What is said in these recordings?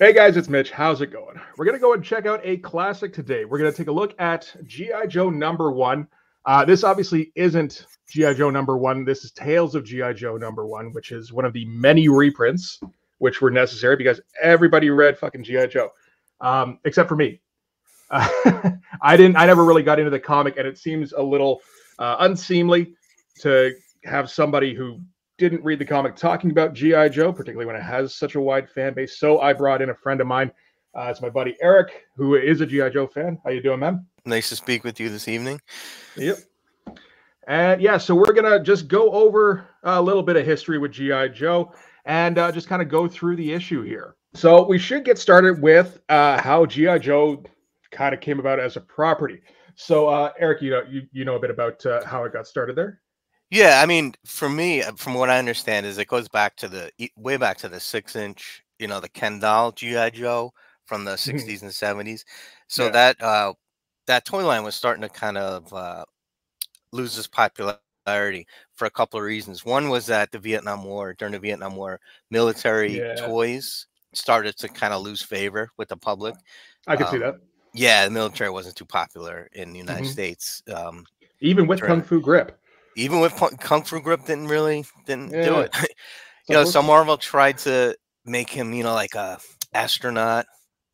Hey guys, it's Mitch. How's it going? We're going to go and check out a classic today. We're going to take a look at G.I. Joe number one. Uh, this obviously isn't G.I. Joe number one. This is Tales of G.I. Joe number one, which is one of the many reprints which were necessary because everybody read fucking G.I. Joe, um, except for me. Uh, I didn't, I never really got into the comic, and it seems a little uh, unseemly to have somebody who didn't read the comic talking about GI Joe, particularly when it has such a wide fan base. So I brought in a friend of mine. Uh, it's my buddy Eric, who is a GI Joe fan. How you doing, man? Nice to speak with you this evening. Yep. And yeah, so we're gonna just go over a little bit of history with GI Joe and uh, just kind of go through the issue here. So we should get started with uh, how GI Joe kind of came about as a property. So uh, Eric, you know you, you know a bit about uh, how it got started there. Yeah, I mean, for me, uh, from what I understand, is it goes back to the way back to the six inch, you know, the Ken doll GI Joe from the '60s mm-hmm. and '70s. So yeah. that uh, that toy line was starting to kind of uh, lose its popularity for a couple of reasons. One was that the Vietnam War, during the Vietnam War, military yeah. toys started to kind of lose favor with the public. I could um, see that. Yeah, the military wasn't too popular in the United mm-hmm. States. Um, Even with Kung Fu Grip even with Kung Fu Grip didn't really didn't yeah. do it. you know, so Marvel tried to make him, you know, like a astronaut.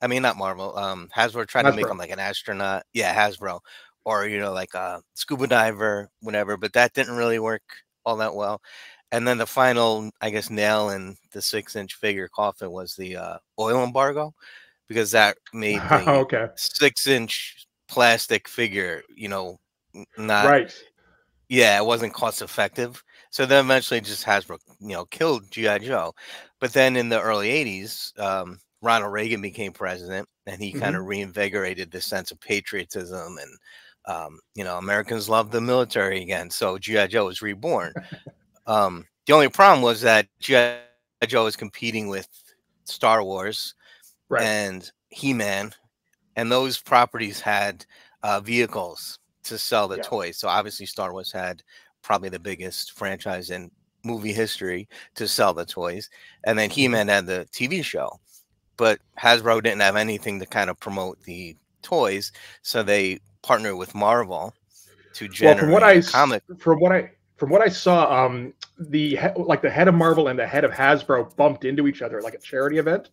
I mean, not Marvel. Um, Hasbro tried Hasbro. to make him like an astronaut. Yeah, Hasbro, or you know, like a scuba diver, whatever. But that didn't really work all that well. And then the final, I guess, nail in the six-inch figure coffin was the uh, oil embargo, because that made the okay. six-inch plastic figure, you know, not right yeah, it wasn't cost effective. So then eventually just Hasbro, you know, killed G.I. Joe. But then in the early 80s, um, Ronald Reagan became president and he mm-hmm. kind of reinvigorated this sense of patriotism and um, you know, Americans love the military again. So G.I. Joe was reborn. um, the only problem was that G.I. Joe was competing with Star Wars right. and He-Man, and those properties had uh, vehicles to sell the yeah. toys. So obviously, Star Wars had probably the biggest franchise in movie history to sell the toys, and then He Man mm-hmm. had the TV show. But Hasbro didn't have anything to kind of promote the toys, so they partnered with Marvel to generate well, from what I, comic. From what I from what I saw, um, the like the head of Marvel and the head of Hasbro bumped into each other like a charity event,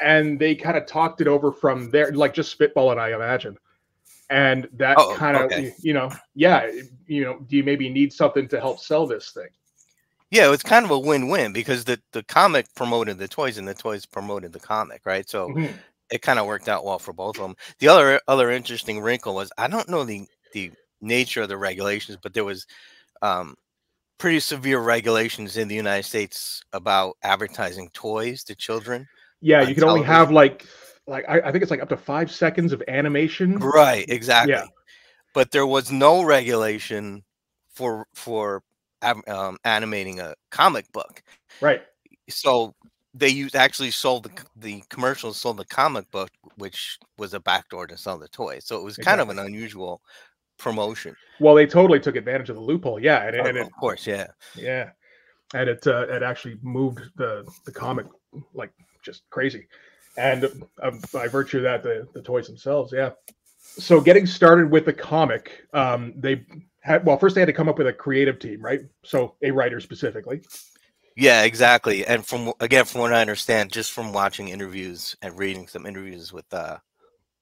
and they kind of talked it over from there, like just spitballing, I imagine and that oh, kind of okay. you know yeah you know do you maybe need something to help sell this thing yeah it's kind of a win-win because the the comic promoted the toys and the toys promoted the comic right so mm-hmm. it kind of worked out well for both of them the other other interesting wrinkle was i don't know the the nature of the regulations but there was um pretty severe regulations in the united states about advertising toys to children yeah you can television. only have like like I, I think it's like up to five seconds of animation. Right, exactly. Yeah. But there was no regulation for for um, animating a comic book. Right. So they used actually sold the the commercials sold the comic book, which was a backdoor to sell the toy. So it was kind of an unusual promotion. Well, they totally took advantage of the loophole. Yeah, and, and it, of course, yeah, yeah, and it uh, it actually moved the the comic like just crazy and um, by virtue of that, the, the toys themselves, yeah. So getting started with the comic, um, they had well, first they had to come up with a creative team, right? So a writer specifically. Yeah, exactly. And from again, from what I understand, just from watching interviews and reading some interviews with uh,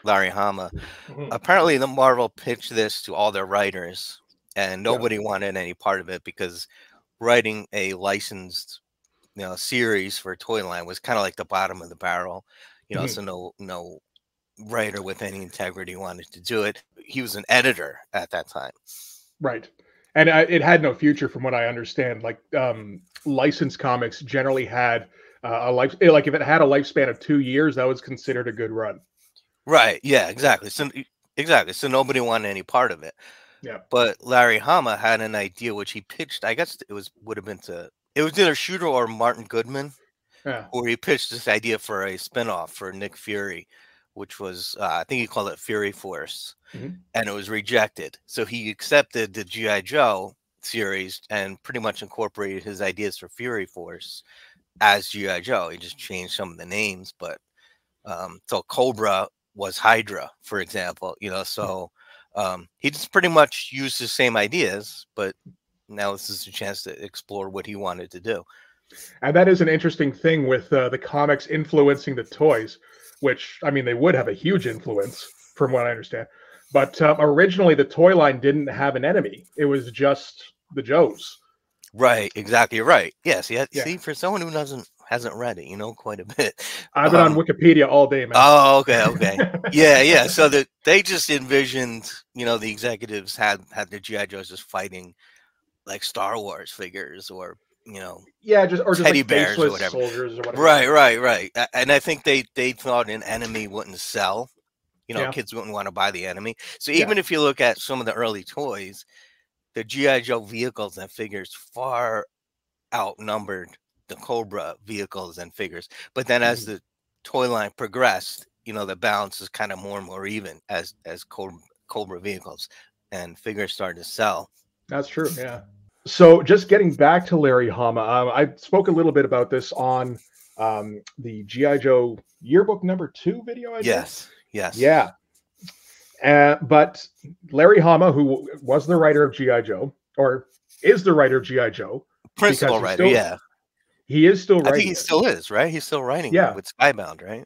Larry Hama, mm-hmm. apparently the Marvel pitched this to all their writers, and nobody yeah. wanted any part of it because writing a licensed you know series for Toyline was kind of like the bottom of the barrel. You know, mm-hmm. so no no writer with any integrity wanted to do it. He was an editor at that time. Right. And I, it had no future from what I understand. Like um, licensed comics generally had uh, a life, eh, like if it had a lifespan of two years, that was considered a good run. Right. Yeah, exactly. So exactly. So nobody wanted any part of it. Yeah. But Larry Hama had an idea which he pitched. I guess it was would have been to it was either Shooter or Martin Goodman, yeah. where he pitched this idea for a spinoff for Nick Fury, which was uh, I think he called it Fury Force, mm-hmm. and it was rejected. So he accepted the GI Joe series and pretty much incorporated his ideas for Fury Force as GI Joe. He just changed some of the names, but Um, so Cobra was Hydra, for example. You know, so um, he just pretty much used the same ideas, but now this is a chance to explore what he wanted to do. And that is an interesting thing with uh, the comics influencing the toys, which I mean they would have a huge influence from what I understand. But um, originally, the toy line didn't have an enemy; it was just the Joes. Right, exactly right. Yes, yeah, Yeah. See, for someone who doesn't hasn't read it, you know quite a bit. I've been Um, on Wikipedia all day, man. Oh, okay, okay. yeah, yeah. So that they just envisioned, you know, the executives had had the GI Joes just fighting like Star Wars figures or you know, yeah, just or just teddy like bears or whatever. soldiers or whatever. right, right, right. And I think they they thought an enemy wouldn't sell. You know, Yeah. kids wouldn't want to buy the enemy. So Yeah. even if you look at some of the early toys, the GI Joe vehicles and figures far outnumbered the Cobra vehicles and figures. But then as Mm-hmm. the toy line progressed, you know, the balance is kind of more and more even as as Cobra, Cobra vehicles and figures started to sell. That's true. Yeah. So just getting back to Larry Hama, um, I spoke a little bit about this on um, the GI Joe yearbook number two video. I did. Yes. Yes. Yeah. Uh, but Larry Hama, who was the writer of GI Joe, or is the writer of GI Joe, Principal writer. still yeah. he is still I writing. think he it. still is, right? He's still writing Yeah. with Skybound, right?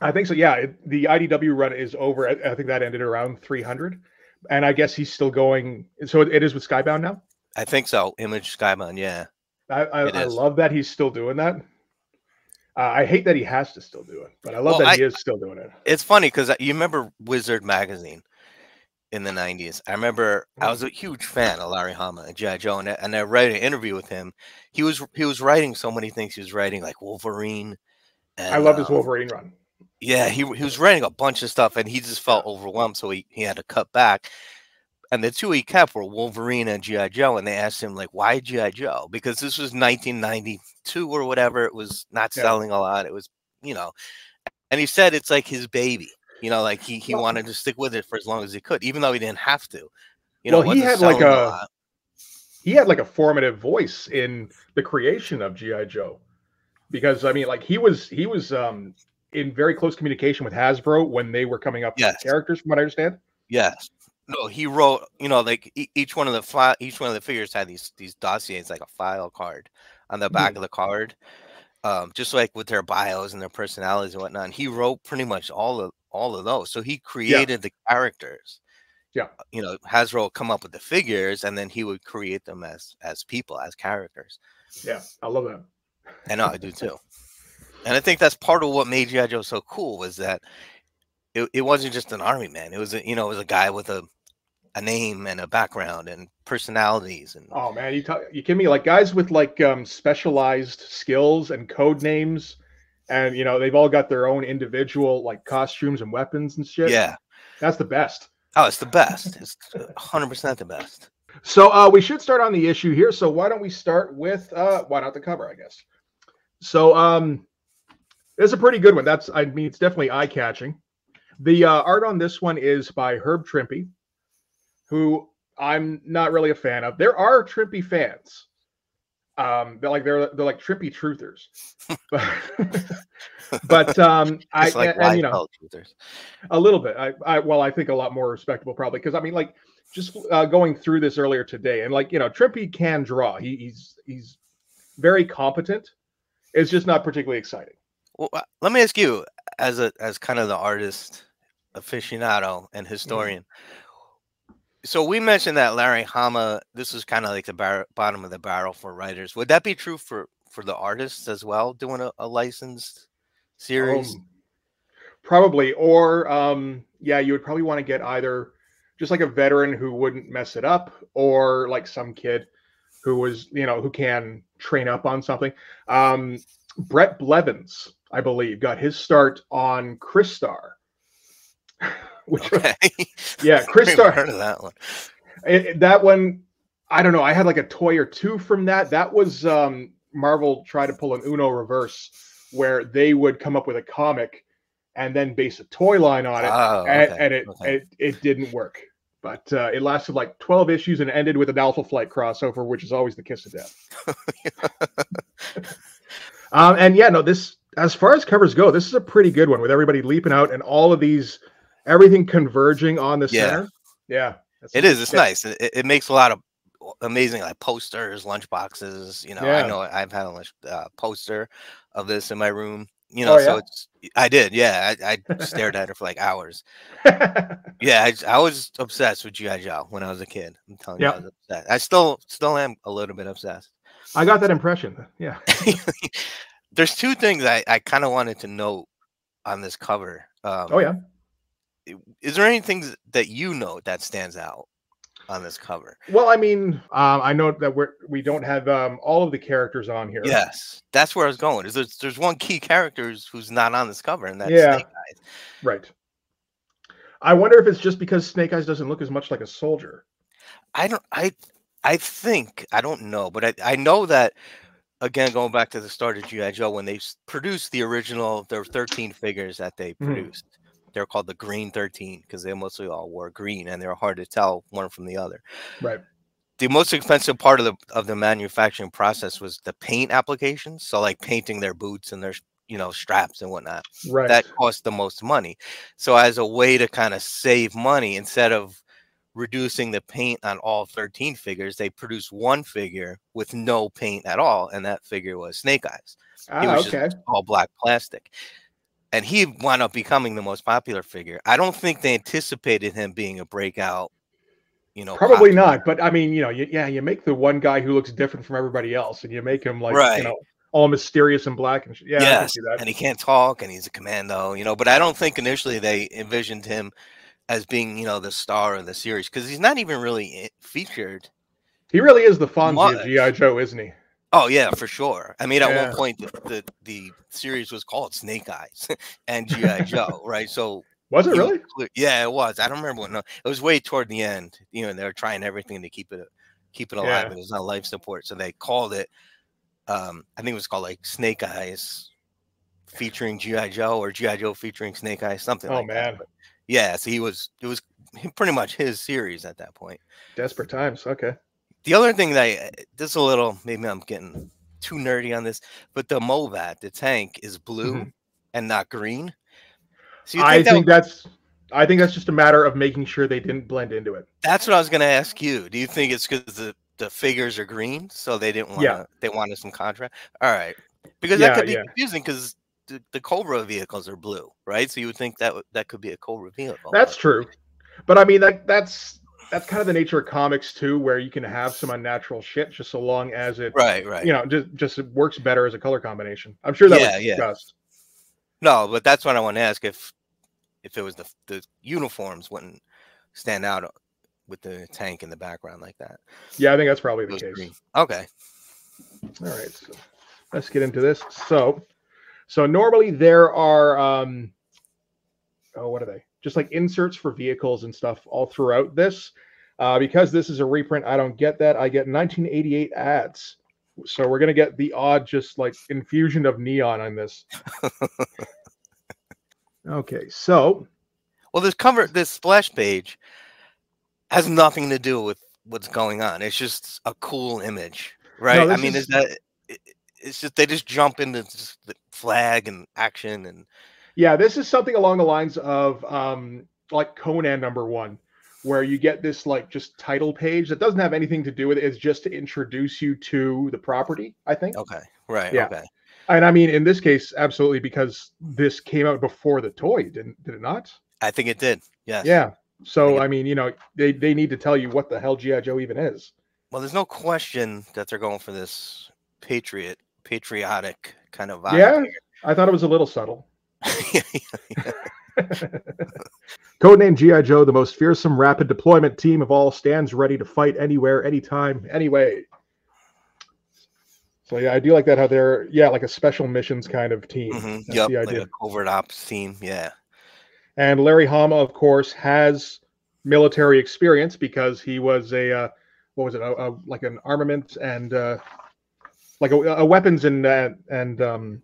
I think so. Yeah, it- the IDW run is over. I, I think that ended around 300, and I guess he's still going. So it is with Skybound now. I think so. Image Skybound, yeah. I, I, I love that he's still doing that. Uh, I hate that he has to still do it, but I love Well, that I- he is still doing it. It's funny because you remember Wizard magazine in the 90s. I remember I was a huge fan of Larry Hama and G.I. Joe, and I, and I read an interview with him. He was he was writing so many things. He was writing like Wolverine. And, I love his um, Wolverine run. Yeah, he he was writing a bunch of stuff, and he just felt overwhelmed, so he, he had to cut back. And the two he kept were Wolverine and GI Joe, and they asked him like, "Why GI Joe?" Because this was 1992 or whatever. It was not Yeah. selling a lot. It was, you know, and he said it's like his baby. You know, like he he Well- wanted to stick with it for as long as he could, even though he didn't have to. You know, Well, he had, like, selling a- He had like a formative voice in the creation of GI Joe, because I mean, like he was he was um, in very close communication with Hasbro when they were coming up Yes. with characters, from what I understand. Yes. No, he wrote. You know, like e- each one of the file, each one of the figures had these these dossiers, like a file card on the back Mhm. of the card, um, just like with their bios and their personalities and whatnot. And he wrote pretty much all of all of those. So he created the characters. Yeah. You know, Hasbro would come up with the figures, and then he would create them as as people, as characters. Yeah, I love that. I know, I do too. And I think that's part of what made G.I. Joe so cool was that it, it wasn't just an army man. It was a, you know, it was a guy with a a name and a background and personalities and Oh man, you talk, you kidding me? Like guys with like um, specialized skills and code names, and you know they've all got their own individual like costumes and weapons and shit. yeah. that's the best. Oh, it's the best. It's hundred percent the best. So uh, we should start on the issue here. So why don't we start with uh, why not the cover? I guess. So um, it's a pretty good one. That's I mean it's definitely eye catching. The uh, art on this one is by Herb Trimpe, who I'm not really a fan of. There are Trimpe fans. Um, they're like they're they're like Trimpe truthers, but, but um, I like and, and, you know truthers. a little bit. I, I well, I think a lot more respectable probably because I mean, like, just uh, going through this earlier today, and like you know, Trimpe can draw. He, he's he's very competent. It's just not particularly exciting. Well, uh, let me ask you, as a as kind of the artist aficionado and historian. So we mentioned that Larry Hama. This is kind of like the bar- bottom of the barrel for writers. Would that be true for for the artists as well, doing a, a licensed series? Um, probably, or um, yeah, you would probably want to get either just like a veteran who wouldn't mess it up, or like some kid who was you know who can train up on something. Um, Brett Blevins, I believe, got his start on Crystar. Which okay, yeah, Chris Crystar heard of that one. It- that one i don't know i had like a toy or two from that. That was um marvel tried to pull an uno reverse where they would come up with a comic and then base a toy line on it Oh, and, and it, okay. it it didn't work. But uh, it lasted like 12 issues and ended with an alpha flight crossover which is always the kiss of death. Um, and yeah no this as far as covers go, this is a pretty good one with everybody leaping out and all of these everything converging on the Yeah. center. Yeah. It is. It's yeah. nice. It, it makes a lot of amazing like posters, lunch boxes. You know, Yeah. I know I've had a lunch, uh, poster of this in my room. You know, Oh, so it's. I did. Yeah, I, I stared at it for like hours. Yeah, I, I was obsessed with GI Joe when I was a kid. I'm telling you. I was obsessed. I still still am a little bit obsessed. I got that impression. Yeah. There's two things I, I kind of wanted to note on this cover. Um, Oh yeah. Is there anything that you know that stands out on this cover? Well, I mean, um, I know that we're we don't have um, all of the characters on here. Yes, that's where I was going. Is there's, there's one key character who's- not on this cover, and that's Yeah. Snake Eyes. Right. I wonder if it's just because Snake Eyes doesn't look as much like a soldier. I don't. I I think I don't know, but I I know that again going back to the start of GI Joe when they produced the original, there were 13 figures that they Mhm. produced. They're called the Green 13 because they mostly all wore green, and they were hard to tell one from the other. Right. the most expensive part of the of the manufacturing process was the paint application. So like painting their boots and their you know straps and whatnot. Right. That cost the most money. So as a way to kind of save money, instead of reducing the paint on all 13 figures, they produced one figure with no paint at all, and that figure was Snake Eyes. It ah, was okay. just all black plastic. And he wound up becoming the most popular figure. I don't think they anticipated him being a breakout, you know. Probably popular- not, but I mean, you know, you, yeah, you make the one guy who looks different from everybody else, and you make him like, Right. you know, all mysterious and black and sh- yeah, yes, and he can't talk, and he's a commando, you know. But I don't think initially they envisioned him as being, you know, the star of the series because he's not even really eh, featured. He really is the Fonzie Much. of GI Joe, isn't he? Oh yeah, for sure. I mean, at one point the, the the series was called Snake Eyes and GI Joe, right? So Was it really? clear- Yeah, it was. I don't remember what. No, it was way toward the end. You know, they were trying everything to keep it keep it alive. Yeah. It was on life support, so they called it. Um, I think it was called like Snake Eyes, featuring GI Joe or GI Joe featuring Snake Eyes, something. Oh like that. man, But yeah, so he was. It was pretty much his series at that point. desperate times. Okay. The other thing that I, this is a little maybe I'm getting too nerdy on this, but the MOBAT, the tank, is blue and not green. So you Mm-hmm. I that think that's I think that's just a matter of making sure they didn't blend into it. That's what I was going to ask you. Do you think it's because the, the figures are green, so they didn't want to? Yeah. They wanted some contrast. All right, because Yeah, that could be yeah. confusing because the, the Cobra vehicles are blue, right? So you would think that would- that could be a Cobra vehicle. That's true. But I mean that that's that's kind of the nature of comics too, where you can have some unnatural shit just so long as it right, right. you know just just works better as a color combination. I'm sure that Yeah, was yeah. discussed. No, but that's what I want to ask if if it was the the uniforms wouldn't stand out with the tank in the background like that. Yeah, I think that's probably the case. green. Okay. All right, so let's get into this. So, so normally there are, um, oh, what are they? Just like inserts for vehicles and stuff all throughout this. Uh, because this is a reprint, I don't get that. I get 1988 ads. So we're gonna get the odd, just like infusion of neon on this. okay, so Well, this cover, this splash page, has nothing to do with what's going on. It's just a cool image, right? I mean, is- is that? It's just they just jump into just the flag and action and Yeah, this is something along the lines of um, like Conan number one, where you get this like just title page that doesn't have anything to do with it. It's just to introduce you to the property, I think. okay, right, Yeah. okay. And I mean, in this case, absolutely, because this came out before the toy, didn't did it not? I think it did. Yeah. Yeah. So it- I mean, you know, they they need to tell you what the hell GI Joe even is. Well, there's no question that they're going for this patriot, patriotic kind of vibe. Yeah, I thought it was a little subtle. Codename GI Joe, the most fearsome rapid deployment team of all, stands ready to fight anywhere, anytime, anyway. So yeah, I do like that how they're yeah like a special missions kind of team. Mhm, That's Yep. the Like idea. a covert ops team. Yeah. And Larry Hama, of course, has military experience because he was a uh, what was it, a, a, like an armament and uh, like a, a weapons and uh, and um,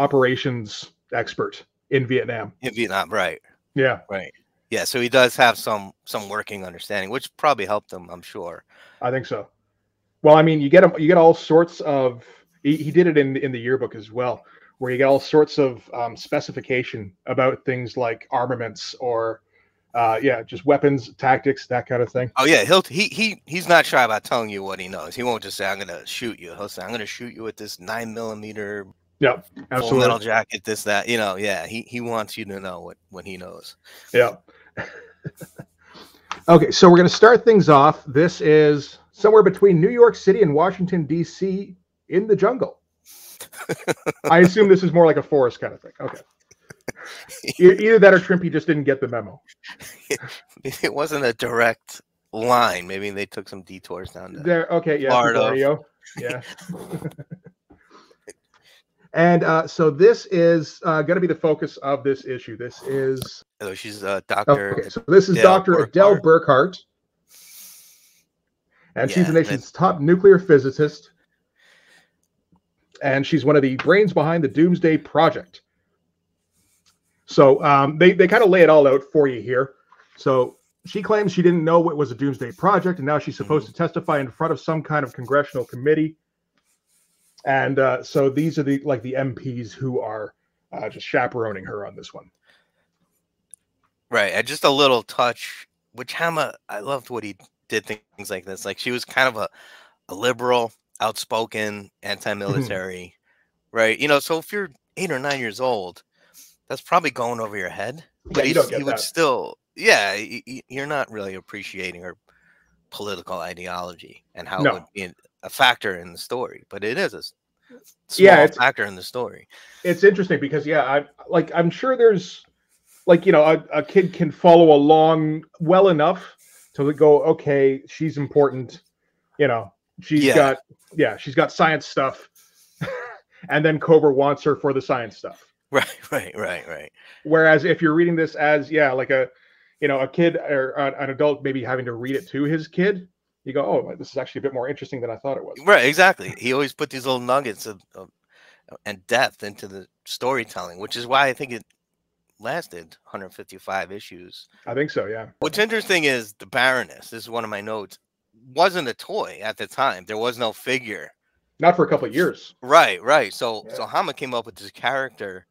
operations expert in Vietnam. In Vietnam, right. Yeah, Right. Yeah. So he does have some some working understanding, which probably helped him, I'm sure. I think so. Well, I mean, you get 'em- you get all sorts of He, he did it in in the yearbook as well, where you get all sorts of um, specification about things like armaments or uh, yeah, just weapons, tactics, that kind of thing. Oh yeah, he'll he he he's not shy about telling you what he knows. He won't just say, "I'm gonna shoot you." He'll say, "I'm gonna shoot you with this nine millimeter Yeah, full absolutely. metal jacket." This that you know. Yeah, he he wants you to know what what he knows. Yeah. okay, so we're going to start things off. This is somewhere between New York City and Washington, D.C. in the jungle. I assume this is more like a forest kind of thing. Okay. Either that or Trimpe just didn't get the memo. it wasn't a direct line. Maybe they took some detours down there. There, okay, yeah, Florida. Yeah. And uh, so this is uh, going to be the focus of this issue. This is Although she's a doctor. okay. So this is Adele Dr. Adele Burkhart. Burkhart, and she's the Yeah, nation's top nuclear physicist, and she's one of the brains behind the Doomsday Project. So um, they they kind of lay it all out for you here. So she claims she didn't know it was a Doomsday Project, and now she's supposed to testify in front of some kind of congressional committee. And uh, so these are the like the MPs who are uh, just chaperoning her on this one. Right. And just a little touch, which Hama, I loved what he did things like this. Like she was kind of a, a liberal, outspoken, anti military, right? You know, so if you're eight or nine years old, that's probably going over your head. Yeah, But you he's- don't get he would still, yeah, you're not really appreciating her political ideology and how No. it would be a factor in the story. But it is a small Yeah, it's- factor in the story. it's interesting because yeah i like i'm sure there's like you know a, a kid can follow along well enough to go okay she's important you know she's Yeah. got yeah she's got science stuff and then cobra wants her for the science stuff Right, right, right, right. whereas if you're reading this as yeah like a you know a kid or an adult maybe having to read it to his kid you go oh this is actually a bit more interesting than i thought it was Right, exactly. He always put these little nuggets of, of uh, and depth into the storytelling, which is why I think it lasted 155 issues. i think so yeah What's interesting is the Baroness. This is one of my notes. Wasn't a toy at the time. There was no figure. not for a couple of years Right, right. So Yeah. so Hama came up with this character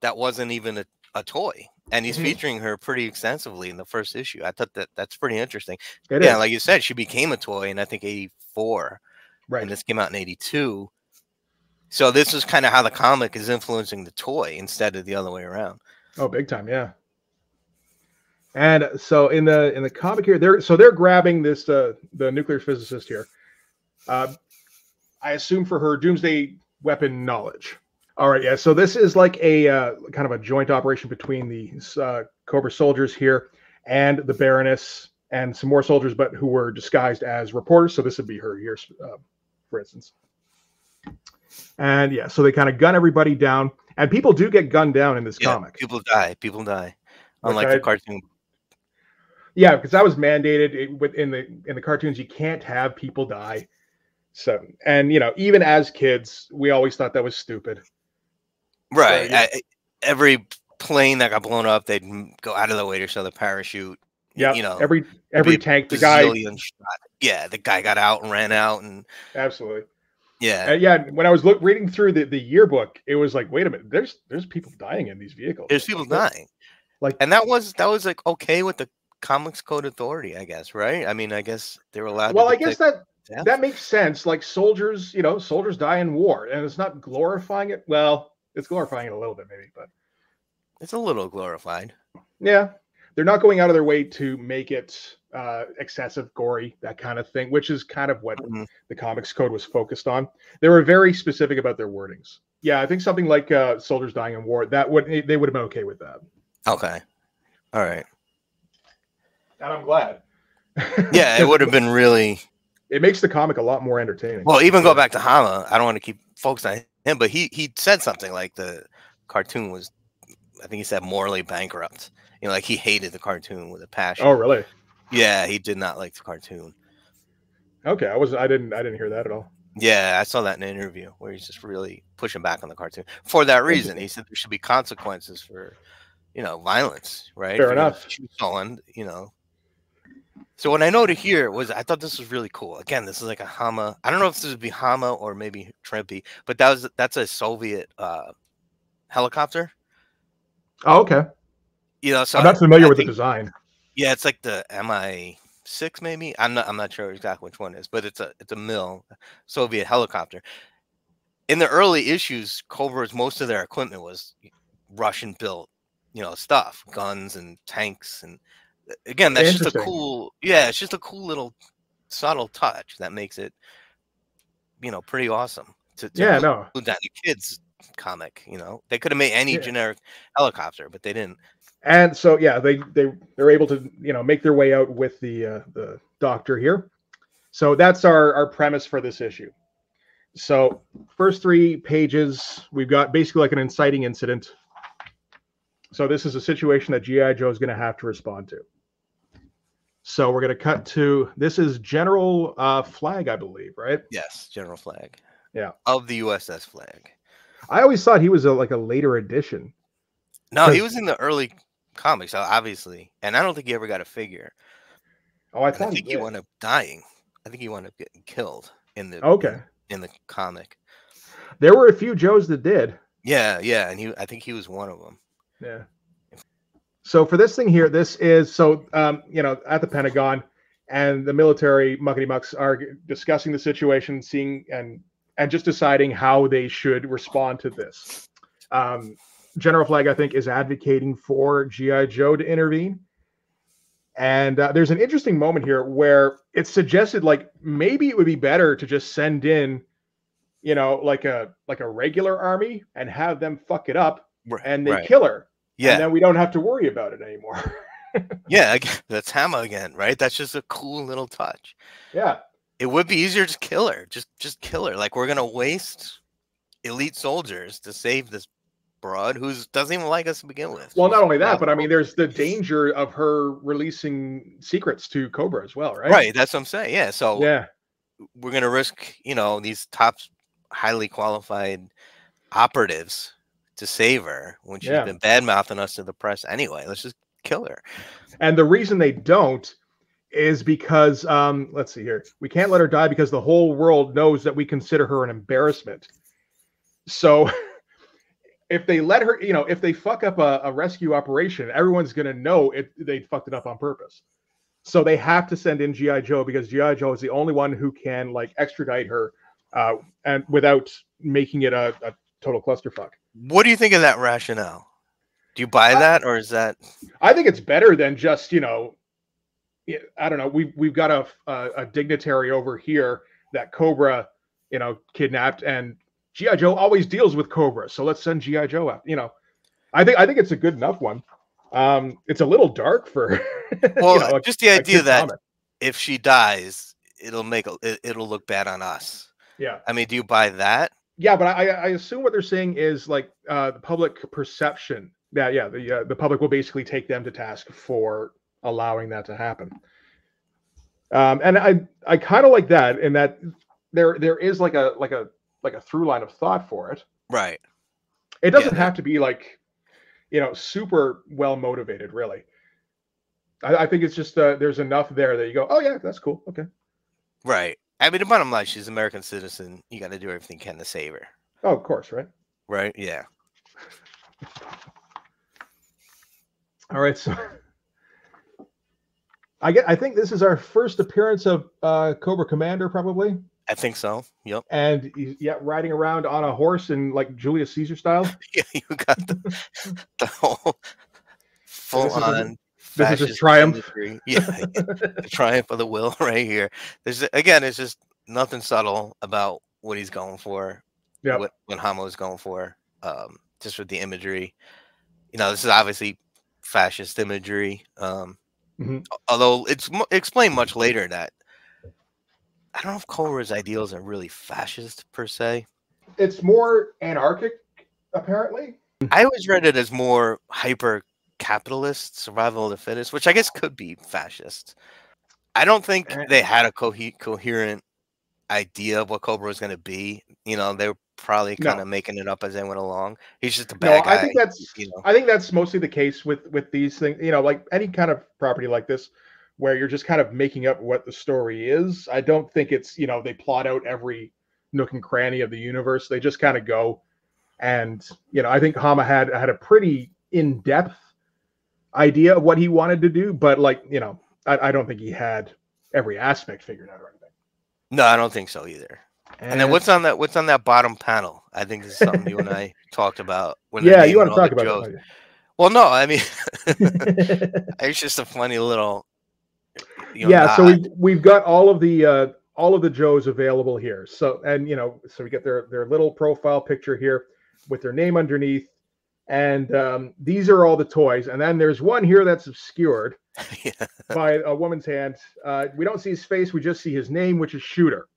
that wasn't even a, a toy. And he's Mhm. featuring her pretty extensively in the first issue. I thought that that's pretty interesting. It yeah, is. like you said, she became a toy in I think 84 right and this came out in 82 so this is kind of how the comic is influencing the toy instead of the other way around Oh, big time, yeah. And so in the in the comic here, they're so they're grabbing this uh, the nuclear physicist here. Uh, I assume for her doomsday weapon knowledge. All right, yeah. So this is like a uh, kind of a joint operation between the uh, Cobra soldiers here and the Baroness and some more soldiers, but who were disguised as reporters. So this would be her here, uh, for instance. And yeah, so they kind of gun everybody down, and people do get gunned down in this Yeah, comic. people die people die unlike I- the cartoon Yeah, because that was mandated it, within the in the cartoons. You can't have people die. So, and you know, even as kids, we always thought that was stupid. Right yeah. I- every plane that got blown up they'd go out of the way to show the parachute Yeah, you know every every tank, the guy, shot. yeah the guy got out and ran out and absolutely. yeah Uh, yeah, when I was look, reading through the, the yearbook, it was like, wait a minute, there's there's people dying in these vehicles. there's people dying like- and that was that was like okay with the comics code authority i guess right i mean i guess they were allowed Well, I guess that death. that makes sense. Like soldiers, you know, soldiers die in war, and it's not glorifying it. Well, it's glorifying it a little bit, maybe, but it's a little glorified Yeah, they're not going out of their way to make it uh, excessive, gory, that kind of thing, which is kind of what Mhm. the comics code was focused on. They were very specific about their wordings. Yeah, I think something like uh, soldiers dying in war that would they would have been okay with that, okay all right and I'm glad. yeah it would have been really It makes the comic a lot more entertaining. Well, even go back to Hama. I don't want to keep focused on him, but he he said something like the cartoon was, I think he said morally bankrupt. You know, like he hated the cartoon with a oh, passion. Oh, really? Yeah, he did not like the cartoon. Okay, I was I didn't I didn't hear that at all. Yeah, I saw that in an interview where he's just really pushing back on the cartoon for that reason. He said there should be consequences for, you know, violence, right? Fair If enough. Someone, you know. So what I noted here was I thought this was really cool. Again, this is like a Hama. I don't know if this would be Hama or maybe Trimpe, but that was that's a Soviet uh, helicopter. Oh, okay. You know, so I'm not familiar I with think- the design. Yeah, it's like the MI six, maybe. I'm not. I'm not sure exactly which one it is, but it's a it's a Mil Soviet helicopter. In the early issues, Cobra's most of their equipment was Russian built, you know, stuff, guns and tanks, and again, that's just a cool. Yeah, it's just a cool little subtle touch that makes it, you know, pretty awesome. To, to Yeah, include no. that in a kids comic. You know, they could have made any Yeah. generic helicopter, but they didn't. And so yeah, they they they're able to you know make their way out with the uh, the doctor here. So that's our our premise for this issue. So first three pages, we've got basically like an inciting incident. So this is a situation that GI Joe is going to have to respond to. So we're going to cut to this is General uh, Flagg, I believe, right? Yes, General Flagg. Yeah. Of the USS Flagg. I always thought he was a, like a later edition. No, he was in the early comics, obviously, and I don't think he ever got a figure. Oh, I I thought think he did. wound up dying. I think he wound up getting killed in the Okay, in the comic. there were a few Joes that did. Yeah, yeah, and he I think he was one of them. Yeah. So for this thing here, this is so um, you know at the Pentagon, and the military muckety mucks are discussing the situation, seeing and and just deciding how they should respond to this. Um, General Flagg, I think, is advocating for GI Joe to intervene. And uh, there's an interesting moment here where it's suggested like maybe it would be better to just send in, you know, like a like a regular army and have them fuck it up and they right. kill her yeah, and then we don't have to worry about it anymore. yeah, that's Hama again, right? That's just a cool little touch. yeah, It would be easier to kill her. Just just kill her. Like we're gonna waste elite soldiers to save this broad who doesn't even like us to begin with. well, not only that, but I mean, there's the danger of her releasing secrets to Cobra as well, right? right. That's what I'm saying. Yeah. So Yeah, we're gonna risk, you know, these top highly qualified operatives to save her when she's Yeah. been bad mouthing us to the press anyway. Let's just kill her. and the reason they don't is because um, let's see here, we can't let her die because the whole world knows that we consider her an embarrassment. So. If they let her, you know, if they fuck up a, a rescue operation, everyone's gonna know it. They fucked it up on purpose. So they have to send in GI Joe because GI Joe is the only one who can like extradite her, uh, and without making it a, a total clusterfuck. What do you think of that rationale? Do you buy that, or is that I think it's better than just you know, I don't know. We we've got a, a a dignitary over here that Cobra, you know, kidnapped, and GI Joe always deals with Cobra, so let's send GI Joe out. You know, I think I think it's a good enough one. Um, it's a little dark for well? you know, just the idea that comic. if she dies, it'll make a, it, it'll look bad on us. yeah, I mean, do you buy that? Yeah, but I I assume what they're saying is like uh, the public perception. Yeah, yeah, the uh, the public will basically take them to task for allowing that to happen. Um, and I I kind of like that in that there there is like a like a like a through line of thought for it. Right. It doesn't there- have to be like you know super well motivated really. I, I think it's just uh, there's enough there that you go, oh yeah, that's cool, okay. Right. I mean, the bottom line, she's an American citizen. You got to do everything you can to save her. Oh, of course, right. Right. Yeah. All right, so I get. I think this is our first appearance of uh, Cobra Commander, probably, I think so. Yep. and he's yeah riding around on a horse in like Julius Caesar style. Yeah. You got the, the whole full on. This is his fascist triumph. imagery. Yeah. the triumph of the will right here. There's again, it's just nothing subtle about what he's going for. Yep. What what Hama's going for. Um, just with the imagery. You know, this is obviously fascist imagery. Um, Mhm. although it's mu- explained much later that I don't know if Cobra's ideals are really fascist per se. It's more anarchic, apparently. I always read it as more hyper capitalist, survival of the fittest, which I guess could be fascist. I don't think Eh. they had a cohe- coherent idea of what Cobra was going to be. You know, they were probably No. kind of making it up as they went along. He's just a No, bad guy. I think that's you know. I think that's mostly the case with with these things. You know, like any kind of property like this, where you're just kind of making up what the story is. I don't think it's, you know, they plot out every nook and cranny of the universe. They just kind of go and, you know, I think Hama had had a pretty in-depth idea of what he wanted to do, but like, you know, I, I don't think he had every aspect figured out or anything. No, I don't think so either. And, and then what's on that? What's on that bottom panel? I think this is something you and I talked about. When yeah, you want to talk about it? Well, no, I mean, it's just a funny little. You know, yeah, nod. so we we've got all of the uh, all of the Joes available here. So and you know, so we get their their little profile picture here with their name underneath, and um, these are all the toys. And then there's one here that's obscured yeah. by a woman's hand. Uh, we don't see his face; we just see his name, which is Shooter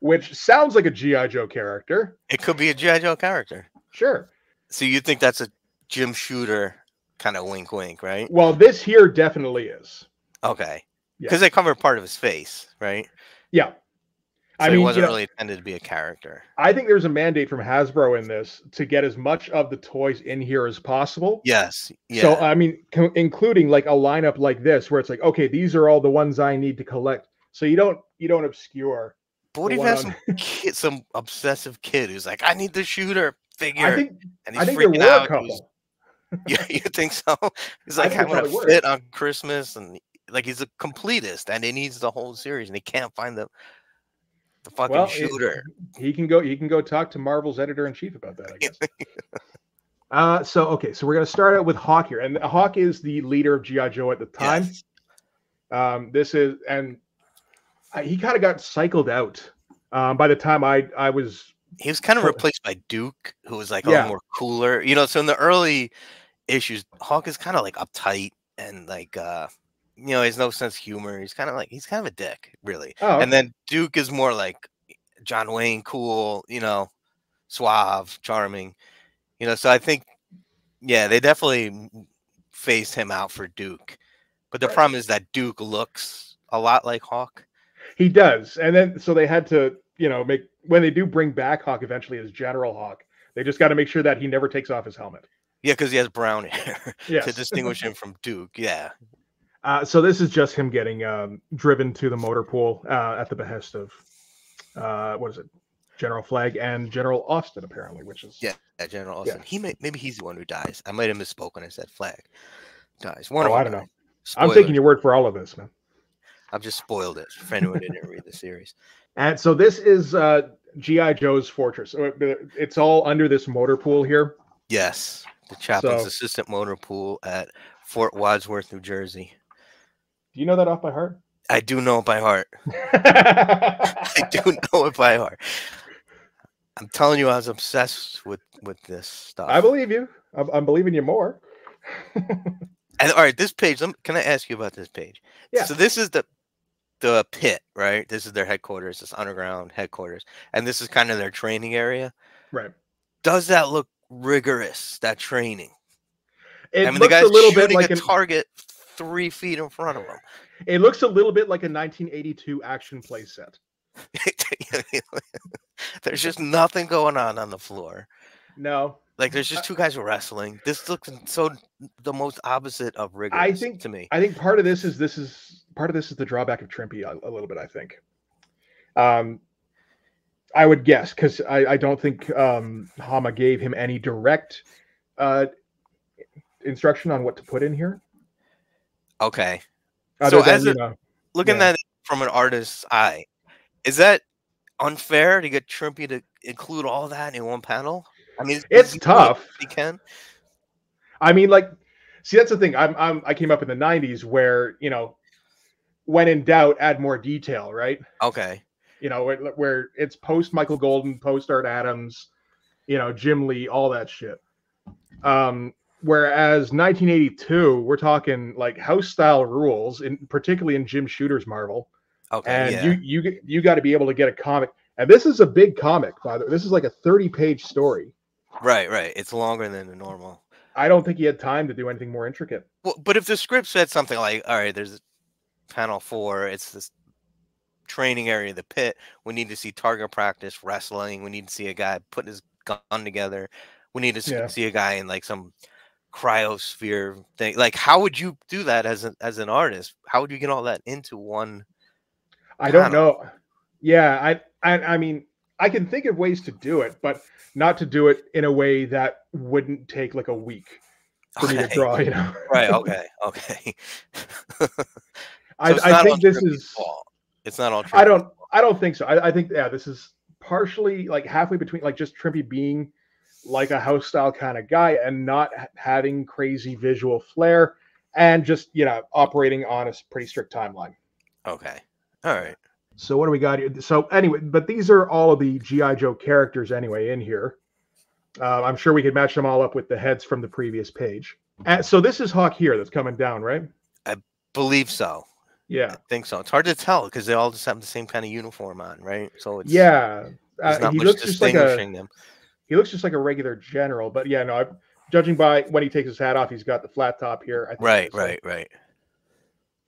which sounds like a GI Joe character. It could be a GI Joe character. Sure. So you think that's a Jim Shooter kind of wink, wink, right? Well, this here definitely is. Okay. Because yeah. they cover part of his face, right? Yeah. So I mean, it wasn't you know, really intended to be a character. I think there's a mandate from Hasbro in this to get as much of the toys in here as possible. Yes. Yeah. So I mean, co- including like a lineup like this, where it's like, okay, these are all the ones I need to collect. So you don't you don't obscure but what if you have some kid, some obsessive kid who's like, I need the shooter figure, I think, and he's I think freaking out. Yeah, you think so? He's like having a fit on Christmas, and like he's a completist, and he needs the whole series, and he can't find the the fucking well, shooter. It, he can go. He can go talk to Marvel's editor in chief about that. I guess. uh, so okay, so we're gonna start out with Hawk here, and Hawk is the leader of GI Joe at the time. Yes. Um, this is and he kind of got cycled out um, by the time I I was. He was kind of replaced by Duke, who was like a yeah. more cooler. You know, so in the early issues, Hawk is kind of like uptight and like uh you know, he has no sense of humor. He's kind of like he's kind of a dick, really. Oh, okay. And then Duke is more like eh, John Wayne, cool, you know, suave, charming. You know, so I think yeah, they definitely phased him out for Duke. But the right. problem is that Duke looks a lot like Hawk. He does, and then so they had to, you know, make when they do bring back Hawk eventually as General Hawk, they just got to make sure that he never takes off his helmet. Yeah, because he has brown hair yes. to distinguish him from Duke. Yeah. Uh, so this is just him getting um, driven to the motor pool uh, at the behest of uh, what is it, General Flagg and General Austin, apparently, which is yeah, General Austin. Yeah. He may maybe he's the one who dies. I might have misspoken. I said Flagg dies. One oh, I don't know. I'm taking your word for all of this, man. I've just spoiled it for anyone who didn't read the series. And so this is uh, GI Joe's fortress. It's all under this motor pool here. Yes, the chaplain's so, assistant motor pool at Fort Wadsworth, New Jersey. Do you know that off by heart? I do know it by heart. I do know it by heart. I'm telling you, I was obsessed with with this stuff. I believe you. I'm, I'm believing you more. and all right, this page. Can I ask you about this page? Yeah. So this is the the pit, right? This is their headquarters, this underground headquarters, and this is kind of their training area. Right. Does that look rigorous? That training. It I mean, looks the guy's a little bit like a an... target three feet in front of him. It looks a little bit like a 1982 action play set. There's just nothing going on on the floor. No, like there's just two guys wrestling. This looks so the most opposite of rigorous. I think to me. I think part of this is this is part of this is the drawback of Trimpe a, a little bit. I think. Um, I would guess because I, I don't think um, Hama gave him any direct uh, instruction on what to put in here. Okay. Other so than, as a, you know, looking yeah. at it from an artist's eye, is that unfair to get Trimpe to include all that in one panel? I mean, it's tough. He can. I mean, like, see, that's the thing. I'm, I'm I came up in the '90s where you know when in doubt, add more detail, right? Okay. You know, where, where it's post Michael Golden, post Art Adams, you know, Jim Lee, all that shit. Um, whereas 1982, we're talking like house style rules, in particularly in Jim Shooter's Marvel. Okay. And yeah. you you you got to be able to get a comic, and this is a big comic. By the way, this is like a 30 page story. Right, right. It's longer than the normal. I don't think he had time to do anything more intricate. Well, but if the script said something like, "All right, there's panel four. It's this training area, of the pit. We need to see target practice, wrestling. We need to see a guy putting his gun together. We need to yeah. see a guy in like some cryosphere thing. Like, how would you do that as an as an artist? How would you get all that into one? I don't know. Yeah, I, I I mean, I can think of ways to do it, but not to do it in a way that wouldn't take like a week for Okay. me to draw. You know, Right. Okay. Okay. so I, I think this is. fault. It's not all. I don't. fault. I don't think so. I, I think yeah, this is partially like halfway between like just Trimpe being like a house style kind of guy and not having crazy visual flair and just you know operating on a pretty strict timeline. Okay. All right. So what do we got here? So anyway, but these are all of the GI Joe characters anyway in here. Uh, I'm sure we could match them all up with the heads from the previous page. And so this is Hawk here that's coming down, right? I believe so. Yeah, I think so. It's hard to tell because they all just have the same kind of uniform on, right? So it's yeah. There's Uh, not he much looks just like a distinguishing them. He looks just like a regular general, but yeah, no. I, judging by when he takes his hat off, he's got the flat top here. Right. Right. Right.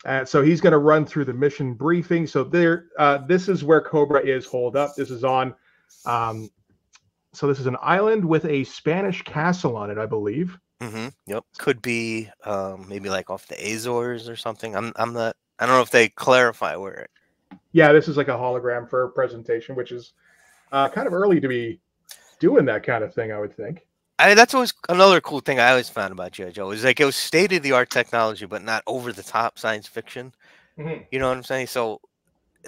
Uh, so he's going to run through the mission briefing. So there, uh, this is where Cobra is holed up. This is on. Um, so this is an island with a Spanish castle on it, I believe. Mm-hmm. Yep. Could be um, maybe like off the Azores or something. I'm. I'm not. I don't know if they clarify where. It, Yeah, this is like a hologram for a presentation, which is uh, kind of early to be doing that kind of thing. I would think. I that's always another cool thing I always found about GI Joe is like it was state of the art technology, but not over the top science fiction. Mhm. You know what I'm saying? So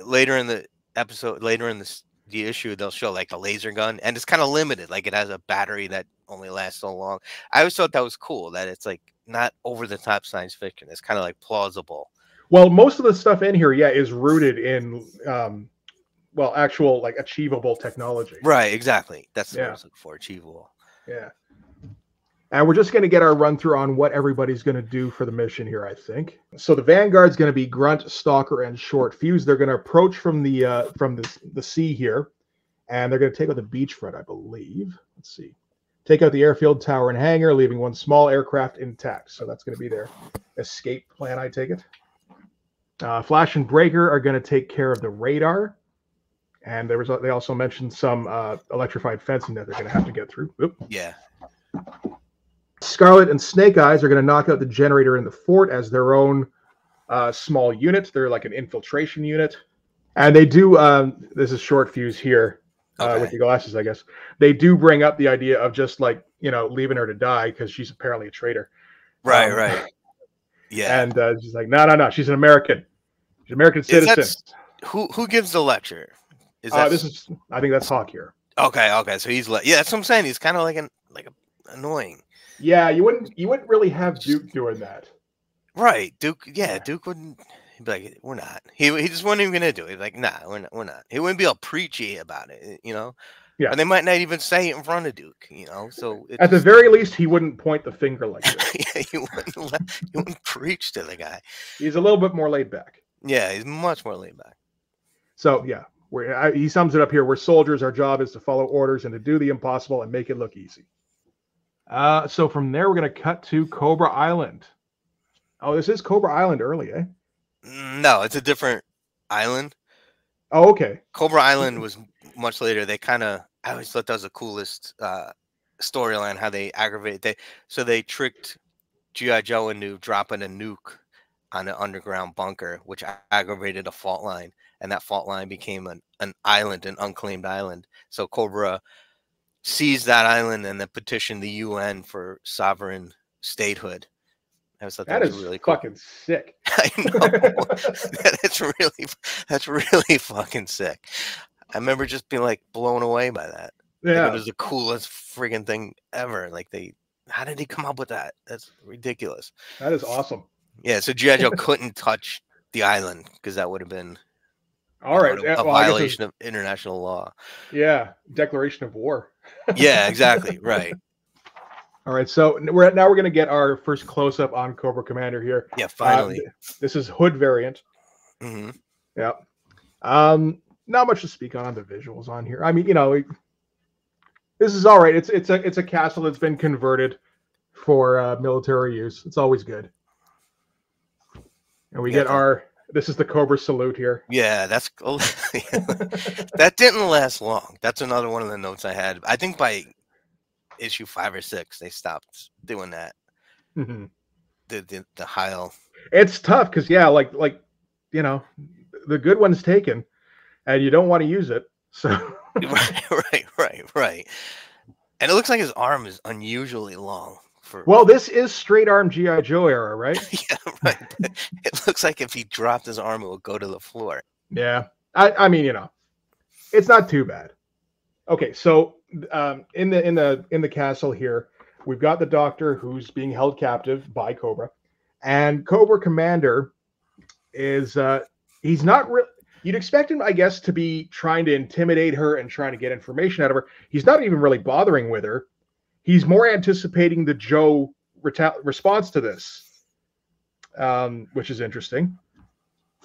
later in the episode, later in this the issue, they'll show like a laser gun, and it's kind of limited. Like it has a battery that only lasts so long. I always thought that was cool that it's like not over the top science fiction. It's kind of like plausible. Well, most of the stuff in here, yeah, is rooted in, um, well, actual like achievable technology. Right. Exactly. That's what I was looking for. Achievable. Yeah. And we're just going to get our run through on what everybody's going to do for the mission here, I think. So the Vanguard's going to be Grunt, Stalker, and Short Fuse. They're going to approach from the uh, from the, the sea here, and they're going to take out the beachfront, I believe. Let's see. Take out the airfield tower and hangar, leaving one small aircraft intact. So that's going to be their escape plan, I take it. Uh, Flash and Breaker are going to take care of the radar. And there was they also mentioned some uh, electrified fencing that they're going to have to get through. Oop. Yeah. Scarlet and Snake Eyes are going to knock out the generator in the fort as their own uh, small unit. They're like an infiltration unit. And they do, um, this is short fuse here uh, with the glasses, I guess. They do bring up the idea of just like, you know, leaving her to die because she's apparently a traitor. Right. Um, right. Yeah. And uh, she's like, no, no, no. She's an American. She's an American citizen. who who gives the lecture? Is Uh, that this is, I think that's Hawk here. okay? Okay. So he's like, yeah. That's what I'm saying. He's kind of like an like a, annoying. Yeah, you wouldn't, you wouldn't really have Duke doing that. Right, Duke. Yeah, Duke wouldn't. He'd be like, "We're not." He he just wasn't even gonna do it. He'd like, "Nah, we're not. We're not." He wouldn't be all preachy about it, you know. Yeah. And they might not even say it in front of Duke, you know. So At the very least, he wouldn't point the finger like this. yeah, he wouldn't. Let, he wouldn't preach to the guy. He's a little bit more laid back. Yeah, he's much more laid back. So yeah, we're, I, he sums it up here. We're soldiers. Our job is to follow orders and to do the impossible and make it look easy. Uh, so from there, we're going to cut to Cobra Island. Oh, this is Cobra Island early, eh? No, it's a different island. Oh, okay. Cobra Island was much later. They kind of. I always thought that was the coolest uh, storyline. How they aggravate they. So they tricked GI Joe into dropping a nuke on an underground bunker, which aggravated a fault line, and that fault line became an, an island, an unclaimed island. So Cobra seized that island and then petitioned the UN for sovereign statehood. I was thought that, That was is really cool. fucking sick. I know. that's really that's really fucking sick. I remember just being like blown away by that. Like, Yeah. it was the coolest friggin' thing ever. Like they how did he come up with that? That's ridiculous. That is awesome. Yeah, so G.I. Joe couldn't touch the island because that would have been All right. a, a well, violation of international law. yeah. Declaration of war. Yeah, exactly. Right. All right. So we're now we're going to get our first close up on Cobra Commander here. Yeah, Uh, finally. th- this is Hood variant. hmm Yeah. Um, not much to speak on on the visuals on here. I mean, you know, it- this is all right. It's it's a it's a castle that's been converted for uh, military use. It's always good. And we Yeah, get our this is the Cobra salute here. Yeah, that's cool. that didn't last long. That's another one of the notes I had. I think by issue five or six, they stopped doing that. Mhm. the the, the Heil. It's tough because yeah, like like you know, the good one's taken, and you don't want to use it. So right, right, right, right. And it looks like his arm is unusually long for. well, this is straight arm GI Joe era, right? yeah, right. it looks like if he dropped his arm, it would go to the floor. Yeah, I, I mean, you know, it's not too bad. Okay, so um, in the in the in the castle here, we've got the doctor who's being held captive by Cobra, and Cobra Commander is uh, he's not real. You'd expect him, I guess, to be trying to intimidate her and trying to get information out of her. He's not even really bothering with her. He's more anticipating the Joe reta- response to this, um, which is interesting.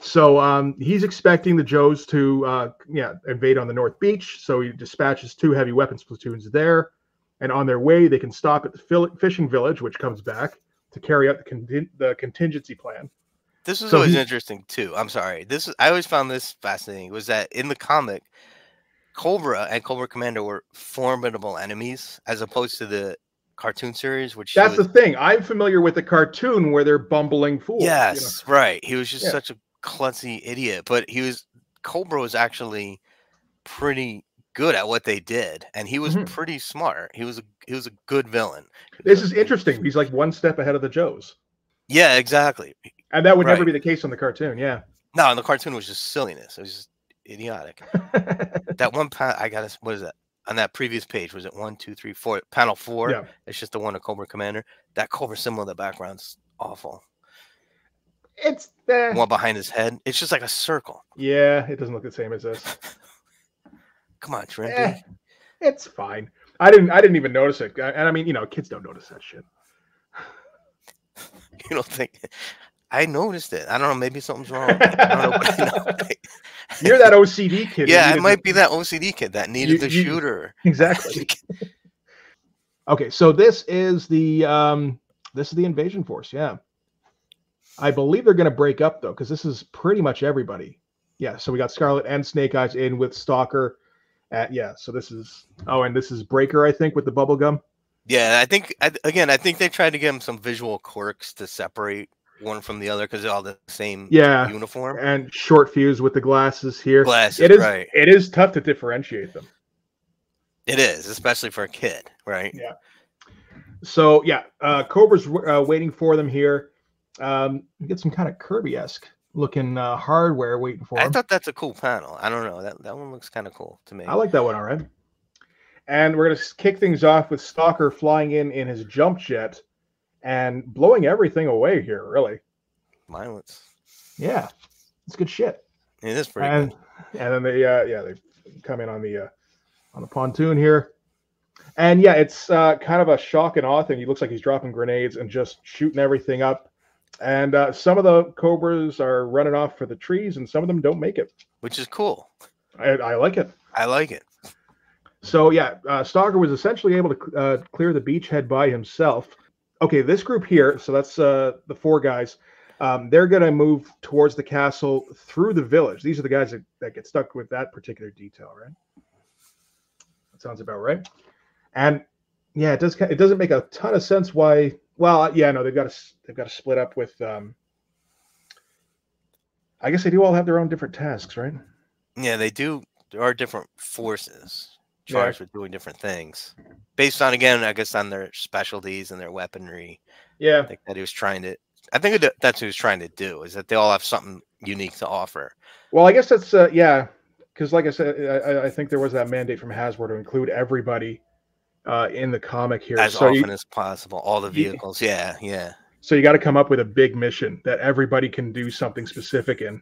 So um, he's expecting the Joes to uh, yeah invade on the North Beach. So he dispatches two heavy weapons platoons there, and on their way they can stop at the fil- fishing village, which comes back to carry out the, contin- the contingency plan. This is So always he- interesting too. I'm sorry. This is I always found this fascinating. Was that in the comic, Cobra and Cobra Commander were formidable enemies as opposed to the cartoon series, which that's was- the thing. I'm familiar with the cartoon where they're bumbling fools. you know. yes, right. He was just Yeah. such a klutzy idiot, but he was Cobra was actually pretty good at what they did, and he was Mhm. pretty smart. He was a he was a good villain. This is interesting. He's like one step ahead of the Joes, Yeah, exactly. and that would never be the case on the cartoon. Yeah. No, and the cartoon was just silliness. It was just idiotic. that one pa- I got. What is that? On that previous page, was it one, two, three, four? Panel four. Yeah. It's just the one of Cobra Commander. That Cobra symbol in the background's awful. it's eh, One behind his head. It's just like a circle. yeah. It doesn't look the same as this. Come on, Trimpe. Eh, it's fine. I didn't. I didn't even notice it. And I mean, you know, kids don't notice that shit. You don't think? I noticed it. I don't know. Maybe something's wrong. I don't know. You know, You're that OCD kid. yeah, it might to- be that OCD kid that needed You- the you- shooter. exactly. Okay, so this is the um this is the invasion force, yeah. I believe they're gonna break up though, because this is pretty much everybody. Yeah, so we got Scarlet and Snake Eyes in with Stalker. At, yeah, so this is oh, and this is Breaker, I think, with the bubble gum. Yeah, I think I, again, I think they tried to give him some visual quirks to separate one from the other because they're all the same Yeah, uniform. and short fuse with the glasses here. Glasses, it is right? it is tough to differentiate them. It is, especially for a kid, right? Yeah. So yeah, uh, Cobra's uh, waiting for them here. Um, you get some kind of Kirby-esque looking uh, hardware waiting for I them. thought that's a cool panel. I don't know. That that one looks kind of cool to me. I like that one, all right. And we're gonna kick things off with Stalker flying in in his jump jet and blowing everything away here. Really, Violence. yeah, it's good shit. It is pretty And good. and then they uh, yeah they come in on the uh, on the pontoon here, and yeah, it's uh, kind of a shock and awe thing. He looks like he's dropping grenades and just shooting everything up. And uh, some of the cobras are running off for the trees, and some of them don't make it. Which is cool. I, I like it. I like it. So yeah, uh, Stalker was essentially able to uh, clear the beachhead by himself. Okay, this group here, so that's uh, the four guys. Um, they're going to move towards the castle through the village. These are the guys that, that get stuck with that particular detail, right? That sounds about right. And yeah, it does. It doesn't make a ton of sense why. Well, yeah, no, they've got to they've got to split up with. Um, I guess they do all have their own different tasks, right? Yeah, they do. There are different forces Yeah. charged with doing different things, based on again, I guess, on their specialties and their weaponry. Yeah. I think that he was trying to. I think that's what he was trying to do. Is that they all have something unique to offer. Well, I guess that's uh, yeah, because like I said, I, I- I think there was that mandate from Hasbro to include everybody uh, in the comic here. as so often you, as possible. All the vehicles. Yeah, yeah. so you got to come up with a big mission that everybody can do something specific in.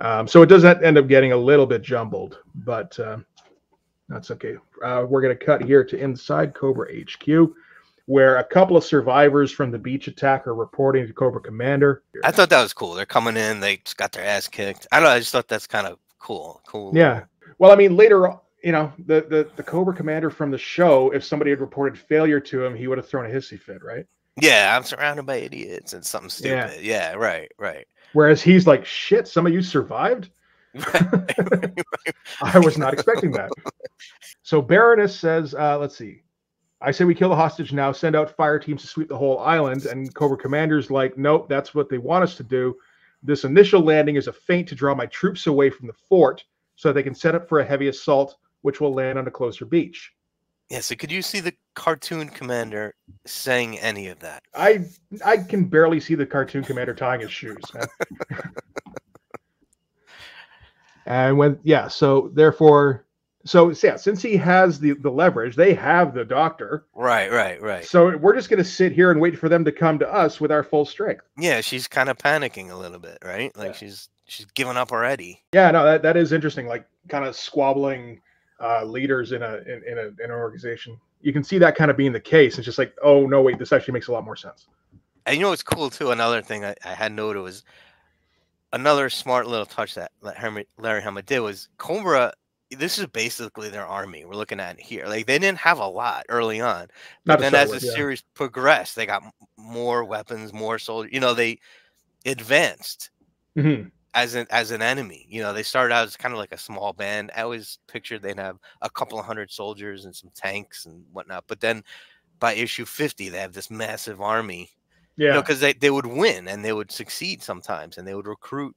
Um, so it does end up getting a little bit jumbled, but uh, that's okay. Uh, we're going to cut here to inside Cobra HQ, where a couple of survivors from the beach attack are reporting to Cobra Commander. I thought that was cool. They're coming in. They just got their ass kicked. I don't know. I just thought that's kind of cool. Cool. Yeah. Well, I mean, later, on, you know, the, the the Cobra Commander from the show, if somebody had reported failure to him, he would have thrown a hissy fit, right? Yeah. I'm surrounded by idiots and something stupid. Yeah. stupid. Yeah. right. Right. Whereas he's like, "Shit, some of you survived." I was not expecting that. So Baroness says, uh, "Let's see." I say we kill the hostage now, send out fire teams to sweep the whole island. And Cobra Commander's like, nope, that's what they want us to do. This initial landing is a feint to draw my troops away from the fort so they can set up for a heavy assault, which will land on a closer beach. Yeah, so could you see the cartoon commander saying any of that? I I can barely see the cartoon commander tying his shoes. and when yeah, so therefore so yeah, since he has the the leverage, they have the doctor. Right, right, right. So we're just going to sit here and wait for them to come to us with our full strength. Yeah, she's kind of panicking a little bit, right? Like yeah. she's she's given up already. Yeah, no, that, that is interesting. Like kind of squabbling uh, leaders in a in, in, a in an organization. You can see that kind of being the case. It's just like, oh no, wait, this actually makes a lot more sense. And you know what's cool too? Another thing I, I had noted was another smart little touch that Larry Hama did was Cobra this is basically their army we're looking at here. Like they didn't have a lot early on, but Not then as the yeah. series progressed, they got more weapons, more soldiers. You know, they advanced mm-hmm. as an as an enemy. You know, they started out as kind of like a small band. I always pictured they'd have a couple of hundred soldiers and some tanks and whatnot. But then by issue fifty, they have this massive army. Yeah, because you know, they, they would win and they would succeed sometimes, and they would recruit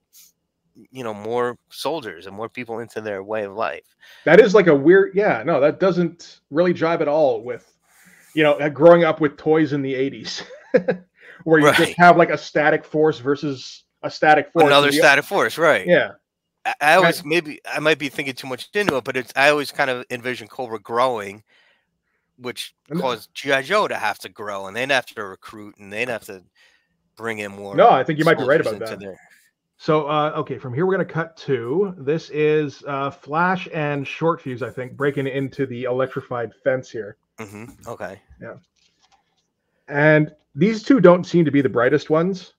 you know more soldiers and more people into their way of life. That is like a weird yeah no that doesn't really jive at all with you know growing up with toys in the 80s where you right. just have like a static force versus a static force another static force right. yeah. I, I always maybe i might be thinking too much into it but it's i always kind of envision cobra growing which caused gi joe to have to grow and they'd have to recruit and they'd have to bring in more no i think you might be right about that their, so, uh, okay, from here we're going to cut to this is uh, Flash and Short Fuse, I think, breaking into the electrified fence here. Mm-hmm. Okay. Yeah. And these two don't seem to be the brightest ones,